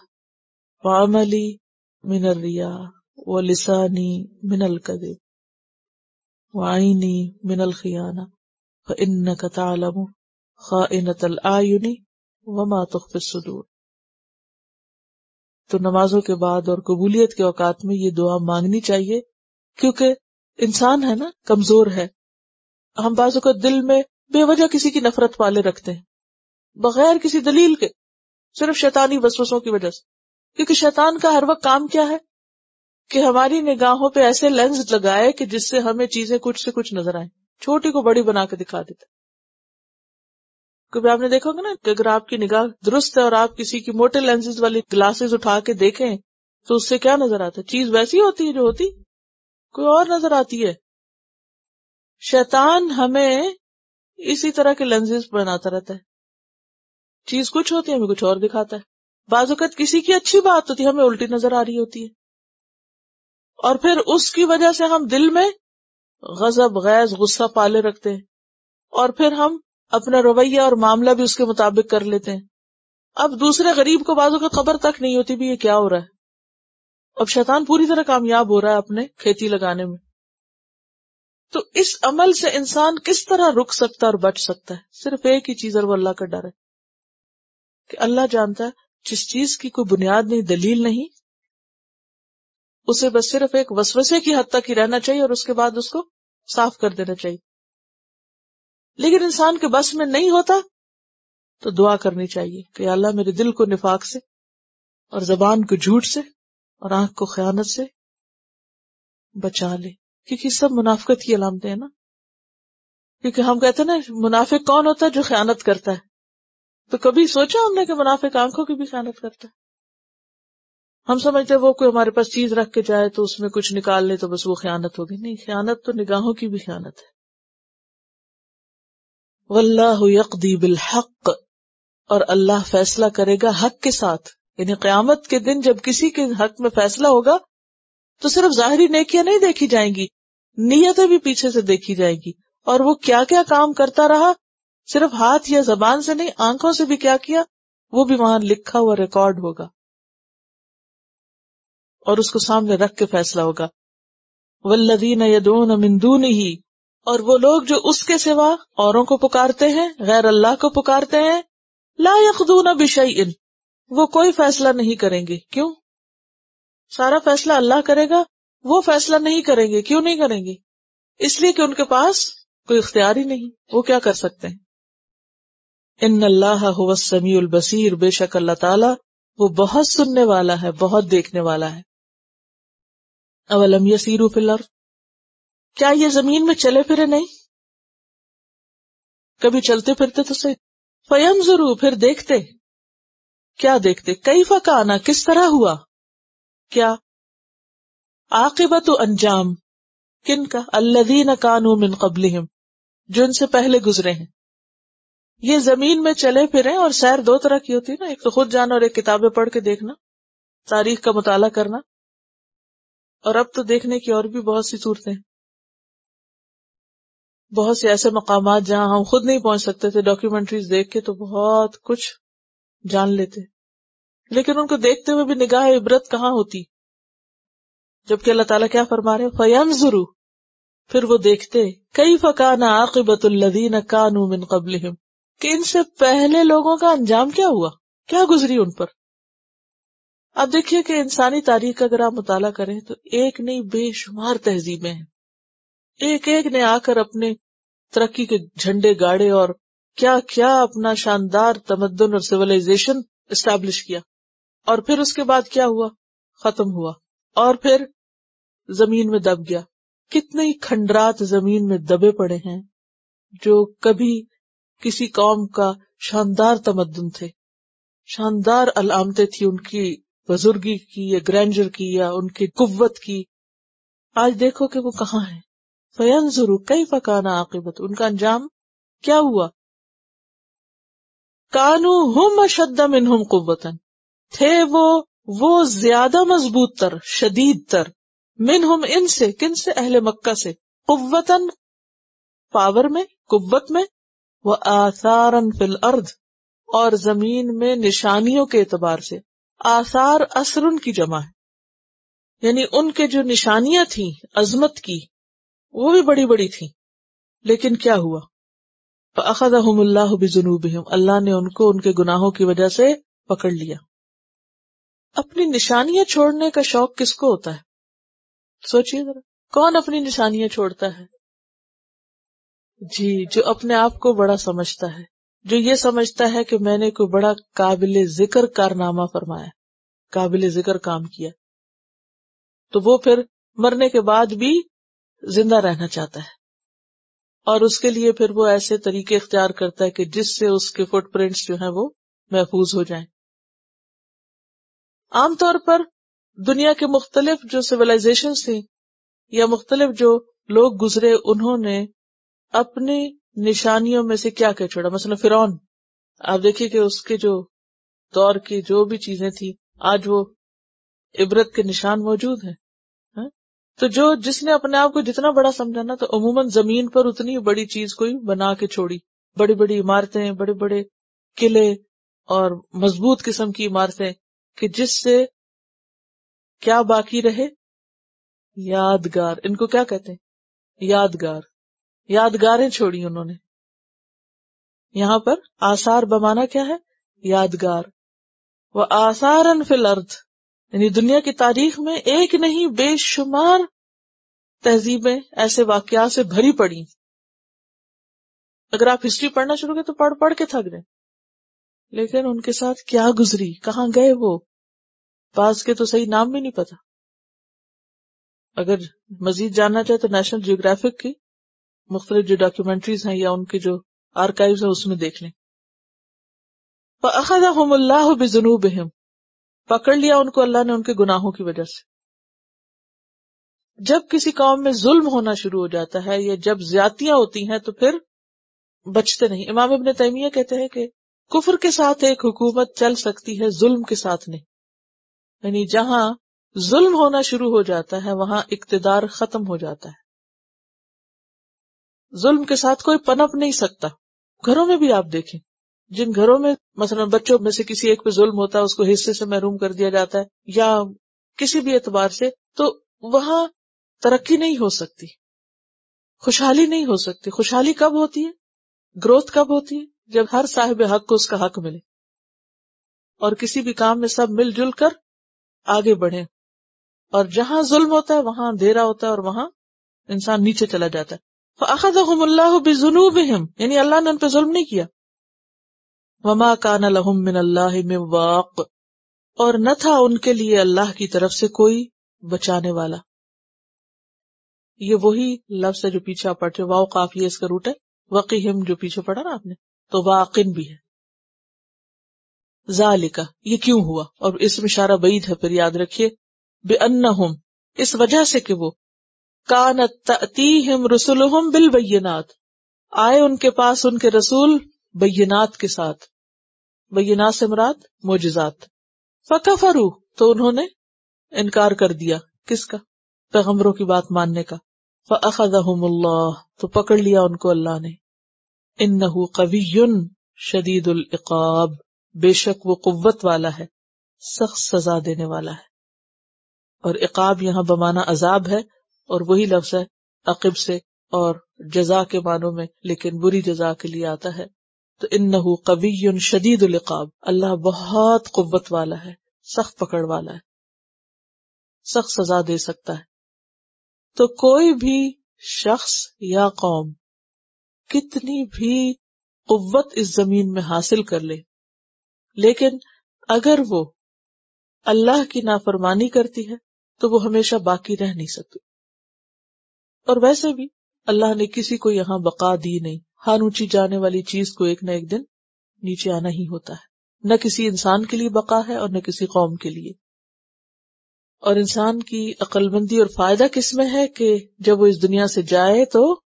وعملی من الریا و لسانی من القدب وعینی من الخیانہ فإنك تعلم خائنة الآیونی وما تخفی الصدور. تو نمازوں کے بعد اور قبولیت کے اوقات میں یہ دعا مانگنی چاہیے، کیونکہ انسان ہے نا، کمزور ہے۔ ہم بعض اوقات دل میں بے وجہ کسی کی نفرت پالے رکھتے ہیں، بغیر کسی دلیل کے، صرف شیطانی وسوسوں کی وجہ سے۔ کیونکہ شیطان کا ہر وقت کام کیا ہے کہ ہماری نگاہوں پہ ایسے لینز لگائے کہ جس سے ہمیں چیزیں کچھ سے کچھ نظر آئیں۔ چھوٹی کو بڑی بنا کے دکھا دیتے کبھی آپ نے دیکھا گا نا کہ اگر آپ کی نگاہ درست ہے اور آپ کسی کی موٹے لینس والی گلاسز اٹھا کے دیکھیں تو اس سے کیا نظر آتا ہے؟ چیز ویسی ہوتی ہے جو ہوتی؟ کوئی اور نظر آتی ہے۔ شیطان ہمیں اسی طرح کے لینز بناتا رہتا ہے۔ چیز کچھ ہوتی ہے، ہمیں کچھ اور دکھاتا ہے۔ بعض اوقات کسی کی اچھی بات ہوتی ہے، ہمیں الٹی نظر آ رہی ہوتی ہے۔ اور پھر اس کی وجہ سے ہم دل میں غزب غیظ، غصہ پالے رکھتے ہیں۔ اور پھر ہم اپنا رویہ اور معاملہ بھی اس کے مطابق کر لیتے ہیں۔ اب دوسرے غریب کو بازو کا خبر تک نہیں ہوتی بھی یہ کیا ہو رہا ہے۔ اب شیطان پوری طرح کامیاب ہو رہا ہے اپنے کھیتی لگانے میں۔ تو اس عمل سے انسان کس طرح رک سکتا اور بچ سکتا ہے؟ صرف ایک ہی چیز اور وہ اللہ کا ڈر ہے۔ کہ اللہ جانتا ہے جس چیز کی کوئی بنیاد نہیں، دلیل نہیں، اسے بس صرف ایک وسوسے کی حد تک ہی رہنا چاہیے اور اس کے بعد اس کو صاف کر دینا چاہیے۔ لیکن انسان کے بس میں نہیں ہوتا تو دعا کرنی چاہیے کہ اللہ میرے دل کو نفاق سے اور زبان کو جھوٹ سے اور آنکھ کو خیانت سے بچا لے۔ کیونکہ سب منافقت کی علامتیں ہیں نا۔ کیونکہ ہم کہتے ہیں نا، منافق کون ہوتا ہے جو خیانت کرتا ہے؟ تو کبھی سوچا ہم نے کہ منافق آنکھوں کی بھی خیانت کرتا ہے؟ ہم سمجھتے وہ کوئی ہمارے پاس چیز رکھ کے جائے تو اس میں کچھ نکال لے تو بس وہ خیانت ہوگی۔ نہیں، خیانت تو نگاہوں کی بھی خیانت ہے۔ واللہ یقدی بالحق، اور اللہ فیصلہ کرے گا حق کے ساتھ۔ یعنی قیامت کے دن جب کسی کے حق میں فیصلہ ہوگا تو صرف ظاہری نیکیاں نہیں دیکھی جائیں گی، نیتیں بھی پیچھے سے دیکھی جائیں گی۔ اور وہ کیا کیا کام کرتا رہا؟ صرف ہاتھ یا زبان سے نہیں، آنکھوں سے بھی کیا کیا، وہ بھی وہاں لکھا ہوا ریکارڈ ہوگا۔ اور اس کو سامنے رکھ کے فیصلہ ہوگا۔ ولدین یدون مندون ہی اور وہ لوگ جو اس کے سوا اوروں کو پکارتے ہیں، غیر اللہ کو پکارتے ہیں، لا یخدون بشیء وہ کوئی فیصلہ نہیں کریں گے۔ کیوں؟ سارا فیصلہ اللہ کرے گا، وہ فیصلہ نہیں کریں گے۔ کیوں نہیں کریں گے؟ اس لیے کہ ان کے پاس کوئی اختیار ہی نہیں۔ وہ کیا کر سکتے ہیں؟ ان اللہ السمیع البصیر، بے شک اللہ تعالی وہ بہت سننے والا ہے، بہت دیکھنے والا ہے۔ اولم یسیرو فی الارض؟ کیا یہ زمین میں چلے پھرے نہیں؟ کبھی چلتے پھرتے تو سے فیم ضرور پھر دیکھتے۔ کیا دیکھتے؟ کئی فکانا کس طرح ہوا؟ کیا؟ عاقبت و انجام، کن کا؟ الذین کانوا من قبلہم، جو ان سے پہلے گزرے ہیں۔ یہ زمین میں چلے پھرے اور سیر دو طرح کی ہوتی ہے نا، ایک تو خود جانا اور ایک کتابیں پڑھ کے دیکھنا، تاریخ کا مطالعہ کرنا، اور اب تو دیکھنے کی اور بھی بہت سی صورتیں بہت سے ایسے مقامات جہاں ہم خود نہیں پہنچ سکتے تھے ڈاکیومینٹریز دیکھ کے تو بہت کچھ جان لیتے۔ لیکن ان کو دیکھتے ہوئے بھی نگاہ عبرت کہاں ہوتی؟ جبکہ اللہ تعالیٰ کیا فرما رہے فیم ضرور پھر وہ دیکھتے کئی فکان عاقبت الدین کانو من قبل کہ ان سے پہلے لوگوں کا انجام کیا ہوا؟ کیا گزری ان پر؟ اب دیکھیے کہ انسانی تاریخ کا اگر آپ مطالعہ کریں تو ایک نہیں، بے شمار تہذیبیں ہیں۔ ایک ایک نے آ کر اپنے ترقی کے جھنڈے گاڑے اور کیا کیا اپنا شاندار تمدن اور سولاشن اسٹیبلش کیا۔ اور پھر اس کے بعد کیا ہوا؟ ختم ہوا۔ اور پھر زمین میں دب گیا۔ کتنے ہی کھنڈرات زمین میں دبے پڑے ہیں جو کبھی کسی قوم کا شاندار تمدن تھے۔ شاندار علامتیں تھی ان کی بزرگی کی، یا گرینجر کی، یا ان کی قوت کی۔ آج دیکھو کہ وہ کہاں ہے فین ضرور کئی فکانا عاقبت۔ ان کا انجام کیا ہوا؟ کانو ہم اشد منہم قوتن تھے وہ وہ زیادہ مضبوط تر، شدید تر۔ منہم ان سے، کن سے؟ اہل مکہ سے۔ قوتن پاور میں، قوت میں۔ وہ آثارن فی الارض، اور زمین میں نشانیوں کے اعتبار سے۔ آثار اثر ان کی جمع ہے۔ یعنی ان کے جو نشانیاں تھیں، عظمت کی، وہ بھی بڑی بڑی تھی لیکن کیا ہوا؟ اخذہم اللہ بجنوبہم اللہ نے ان کو ان کے گناہوں کی وجہ سے پکڑ لیا۔ اپنی نشانیاں چھوڑنے کا شوق کس کو ہوتا ہے؟ سوچیے ذرا، کون اپنی نشانیاں چھوڑتا ہے؟ جی جو اپنے آپ کو بڑا سمجھتا ہے، جو یہ سمجھتا ہے کہ میں نے کوئی بڑا قابل ذکر کارنامہ فرمایا، قابل ذکر کام کیا۔ تو وہ پھر مرنے کے بعد بھی زندہ رہنا چاہتا ہے۔ اور اس کے لیے پھر وہ ایسے طریقے اختیار کرتا ہے کہ جس سے اس کے فٹ پرنٹس جو ہیں وہ محفوظ ہو جائیں۔ عام طور پر دنیا کے مختلف جو سولاشن تھے یا مختلف جو لوگ گزرے، انہوں نے اپنی نشانیوں میں سے کیا کیا چھوڑا؟ مثلا فرون آپ دیکھیے کہ اس کے جو دور کی جو بھی چیزیں تھی آج وہ عبرت کے نشان موجود ہیں ہاں؟ تو جو جس نے اپنے آپ کو جتنا بڑا سمجھانا تو عموماً زمین پر اتنی بڑی چیز کوئی بنا کے چھوڑی۔ بڑی بڑی عمارتیں، بڑے بڑے قلعے اور مضبوط قسم کی عمارتیں، کہ جس سے کیا باقی رہے؟ یادگار۔ ان کو کیا کہتے ہیں؟ یادگار۔ یادگاریں چھوڑی انہوں نے۔ یہاں پر آثار بمانا کیا ہے؟ یادگار۔ وہ آثار فل ارتھ یعنی دنیا کی تاریخ میں ایک نہیں، بے شمار تہذیبیں ایسے واقعات سے بھری پڑی۔ اگر آپ ہسٹری پڑھنا شروع کریں تو پڑھ پڑھ کے تھک جائیں۔ لیکن ان کے ساتھ کیا گزری؟ کہاں گئے وہ؟ بعض کے تو صحیح نام بھی نہیں پتا۔ اگر مزید جاننا چاہے تو نیشنل جیوگرافک کی مختلف جو ڈاکیومنٹریز ہیں یا ان کے جو آرکائیوز ہیں، اس میں دیکھ لیں۔ اللہ بنوب پکڑ لیا ان کو اللہ نے ان کے گناہوں کی وجہ سے۔ جب کسی قوم میں ظلم ہونا شروع ہو جاتا ہے یا جب زیادتیاں ہوتی ہیں تو پھر بچتے نہیں۔ امام ابن تیمیہ کہتے ہیں کہ کفر کے ساتھ ایک حکومت چل سکتی ہے، ظلم کے ساتھ نہیں۔ یعنی جہاں ظلم ہونا شروع ہو جاتا ہے، وہاں اقتدار ختم ہو جاتا ہے۔ ظلم کے ساتھ کوئی پنپ نہیں سکتا۔ گھروں میں بھی آپ دیکھیں۔ جن گھروں میں مثلا بچوں میں سے کسی ایک پہ ظلم ہوتا ہے، اس کو حصے سے محروم کر دیا جاتا ہے، یا کسی بھی اعتبار سے، تو وہاں ترقی نہیں ہو سکتی۔ خوشحالی نہیں ہو سکتی۔ خوشحالی کب ہوتی ہے؟ گروتھ کب ہوتی ہے؟ جب ہر صاحب حق کو اس کا حق ملے۔ اور کسی بھی کام میں سب مل جل کر آگے بڑھے اور جہاں ظلم ہوتا ہے، وہاں اندھیرا ہوتا ہے اور وہاں انسان نیچے چلا جاتا ہے۔ اللہ بذنوبہم یعنی اللہ نے ان پہ ظلم نہیں کیا۔ وما کان لہم من اللہ من واق، اور نہ تھا ان کے لیے اللہ کی طرف سے کوئی بچانے والا۔ یہ وہی لفظ ہے جو پیچھے آپ پڑھتے واؤ کافی اس کا روٹ ہے۔ وقیم جو پیچھے پڑھا نا آپ نے۔ تو واقن بھی ہے۔ ذالکا یہ کیوں ہوا؟ اور اس میں اشارہ بعید ہے، پھر یاد رکھیے۔ بے ان اس وجہ سے کہ وہ کانت رسولہم بالبینات۔ آئے ان کے پاس ان کے رسول بینات کے ساتھ۔ بینات سے مراد موجزات فکفرو تو انہوں نے انکار کر دیا۔ کس کا؟ پیغمبروں کی بات ماننے کا۔ فاخذہم اللہ، تو پکڑ لیا ان کو اللہ نے۔ انہو قوی شدید العقاب، بے شک وہ قوت والا ہے، سخت سزا دینے والا ہے۔ اور عقاب یہاں بمانا عذاب ہے۔ اور وہی لفظ ہے عقب سے اور جزا کے معنوں میں، لیکن بری جزا کے لیے آتا ہے۔ تو ان قوی شدید القاب اللہ بہت قوت والا ہے، سخت پکڑ والا ہے، سخت سزا دے سکتا ہے۔ تو کوئی بھی شخص یا قوم کتنی بھی قوت اس زمین میں حاصل کر لے، لیکن اگر وہ اللہ کی نافرمانی کرتی ہے، تو وہ ہمیشہ باقی رہ نہیں سکتی۔ اور ویسے بھی اللہ نے کسی کو یہاں بقا دی نہیں۔ ہر اونچی جانے والی چیز کو ایک نہ ایک دن نیچے آنا ہی ہوتا ہے۔ نہ کسی انسان کے لیے بقا ہے اور نہ کسی قوم کے لیے۔ اور انسان کی عقل مندی اور فائدہ کس میں ہے کہ جب وہ اس دنیا سے جائے تو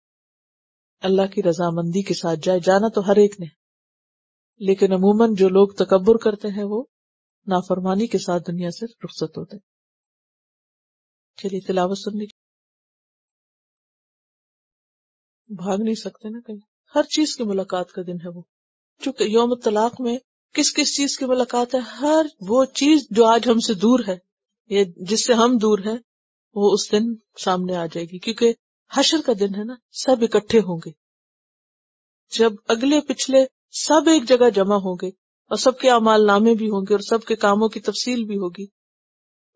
اللہ کی رضامندی کے ساتھ جائے، جانا تو ہر ایک نے۔ لیکن عموماً جو لوگ تکبر کرتے ہیں وہ نافرمانی کے ساتھ دنیا سے رخصت ہوتے چلیے، تلاوت سننی بھاگ نہیں سکتے نا کہیں۔ ہر چیز کی ملاقات کا دن ہے وہ۔ چونکہ یوم طلاق میں کس کس چیز کی ملاقات ہے؟ ہر وہ چیز جو آج ہم سے دور ہے، یا جس سے ہم دور ہیں، وہ اس دن سامنے آ جائے گی۔ کیونکہ حشر کا دن ہے نا، سب اکٹھے ہوں گے۔ جب اگلے، پچھلے سب ایک جگہ جمع ہوں گے اور سب کے امال نامے بھی ہوں گے اور سب کے کاموں کی تفصیل بھی ہوگی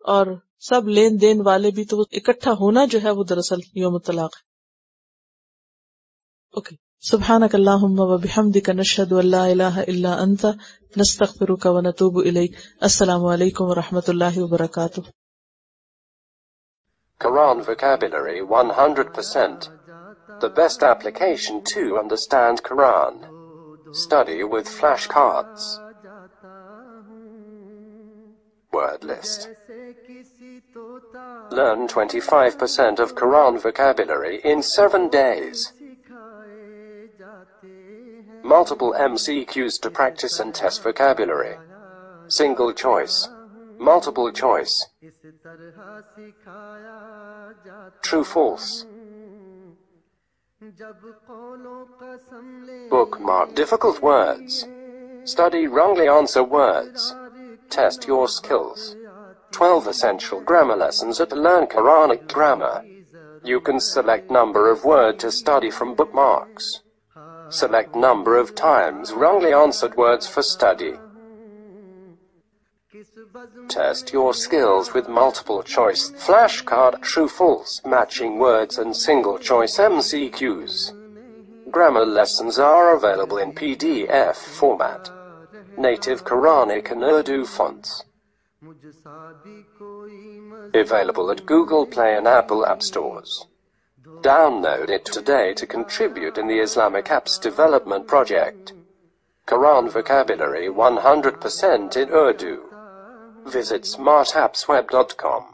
اور سب لین دین والے بھی، تو اکٹھا ہونا جو ہے وہ دراصل یوم طلاق ہے۔ اوکے سبحانك اللهم وبحمدك نشهد ان لا اله الا انت نستغفرك ونتوب اليك السلام عليكم ورحمه الله وبركاته Quran vocabulary 100%. The best application to understand Quran. Study with flashcards. Word list. Learn 25% of Quran vocabulary in 7 days. Multiple MCQs to practice and test vocabulary. Single choice. Multiple choice. True false. Bookmark difficult words. Study wrongly answer words. Test your skills. 12 essential grammar lessons at Learn Quranic Grammar. You can select number of word to study from bookmarks. Select number of times wrongly answered words for study. Test your skills with multiple choice, flashcard, true false, matching words and single choice MCQs. Grammar lessons are available in PDF format, native Quranic and Urdu fonts. Available at Google Play and Apple App Stores. Download it today to contribute in the Islamic Apps Development Project. Quran vocabulary 100% in Urdu. Visit smartappsweb.com.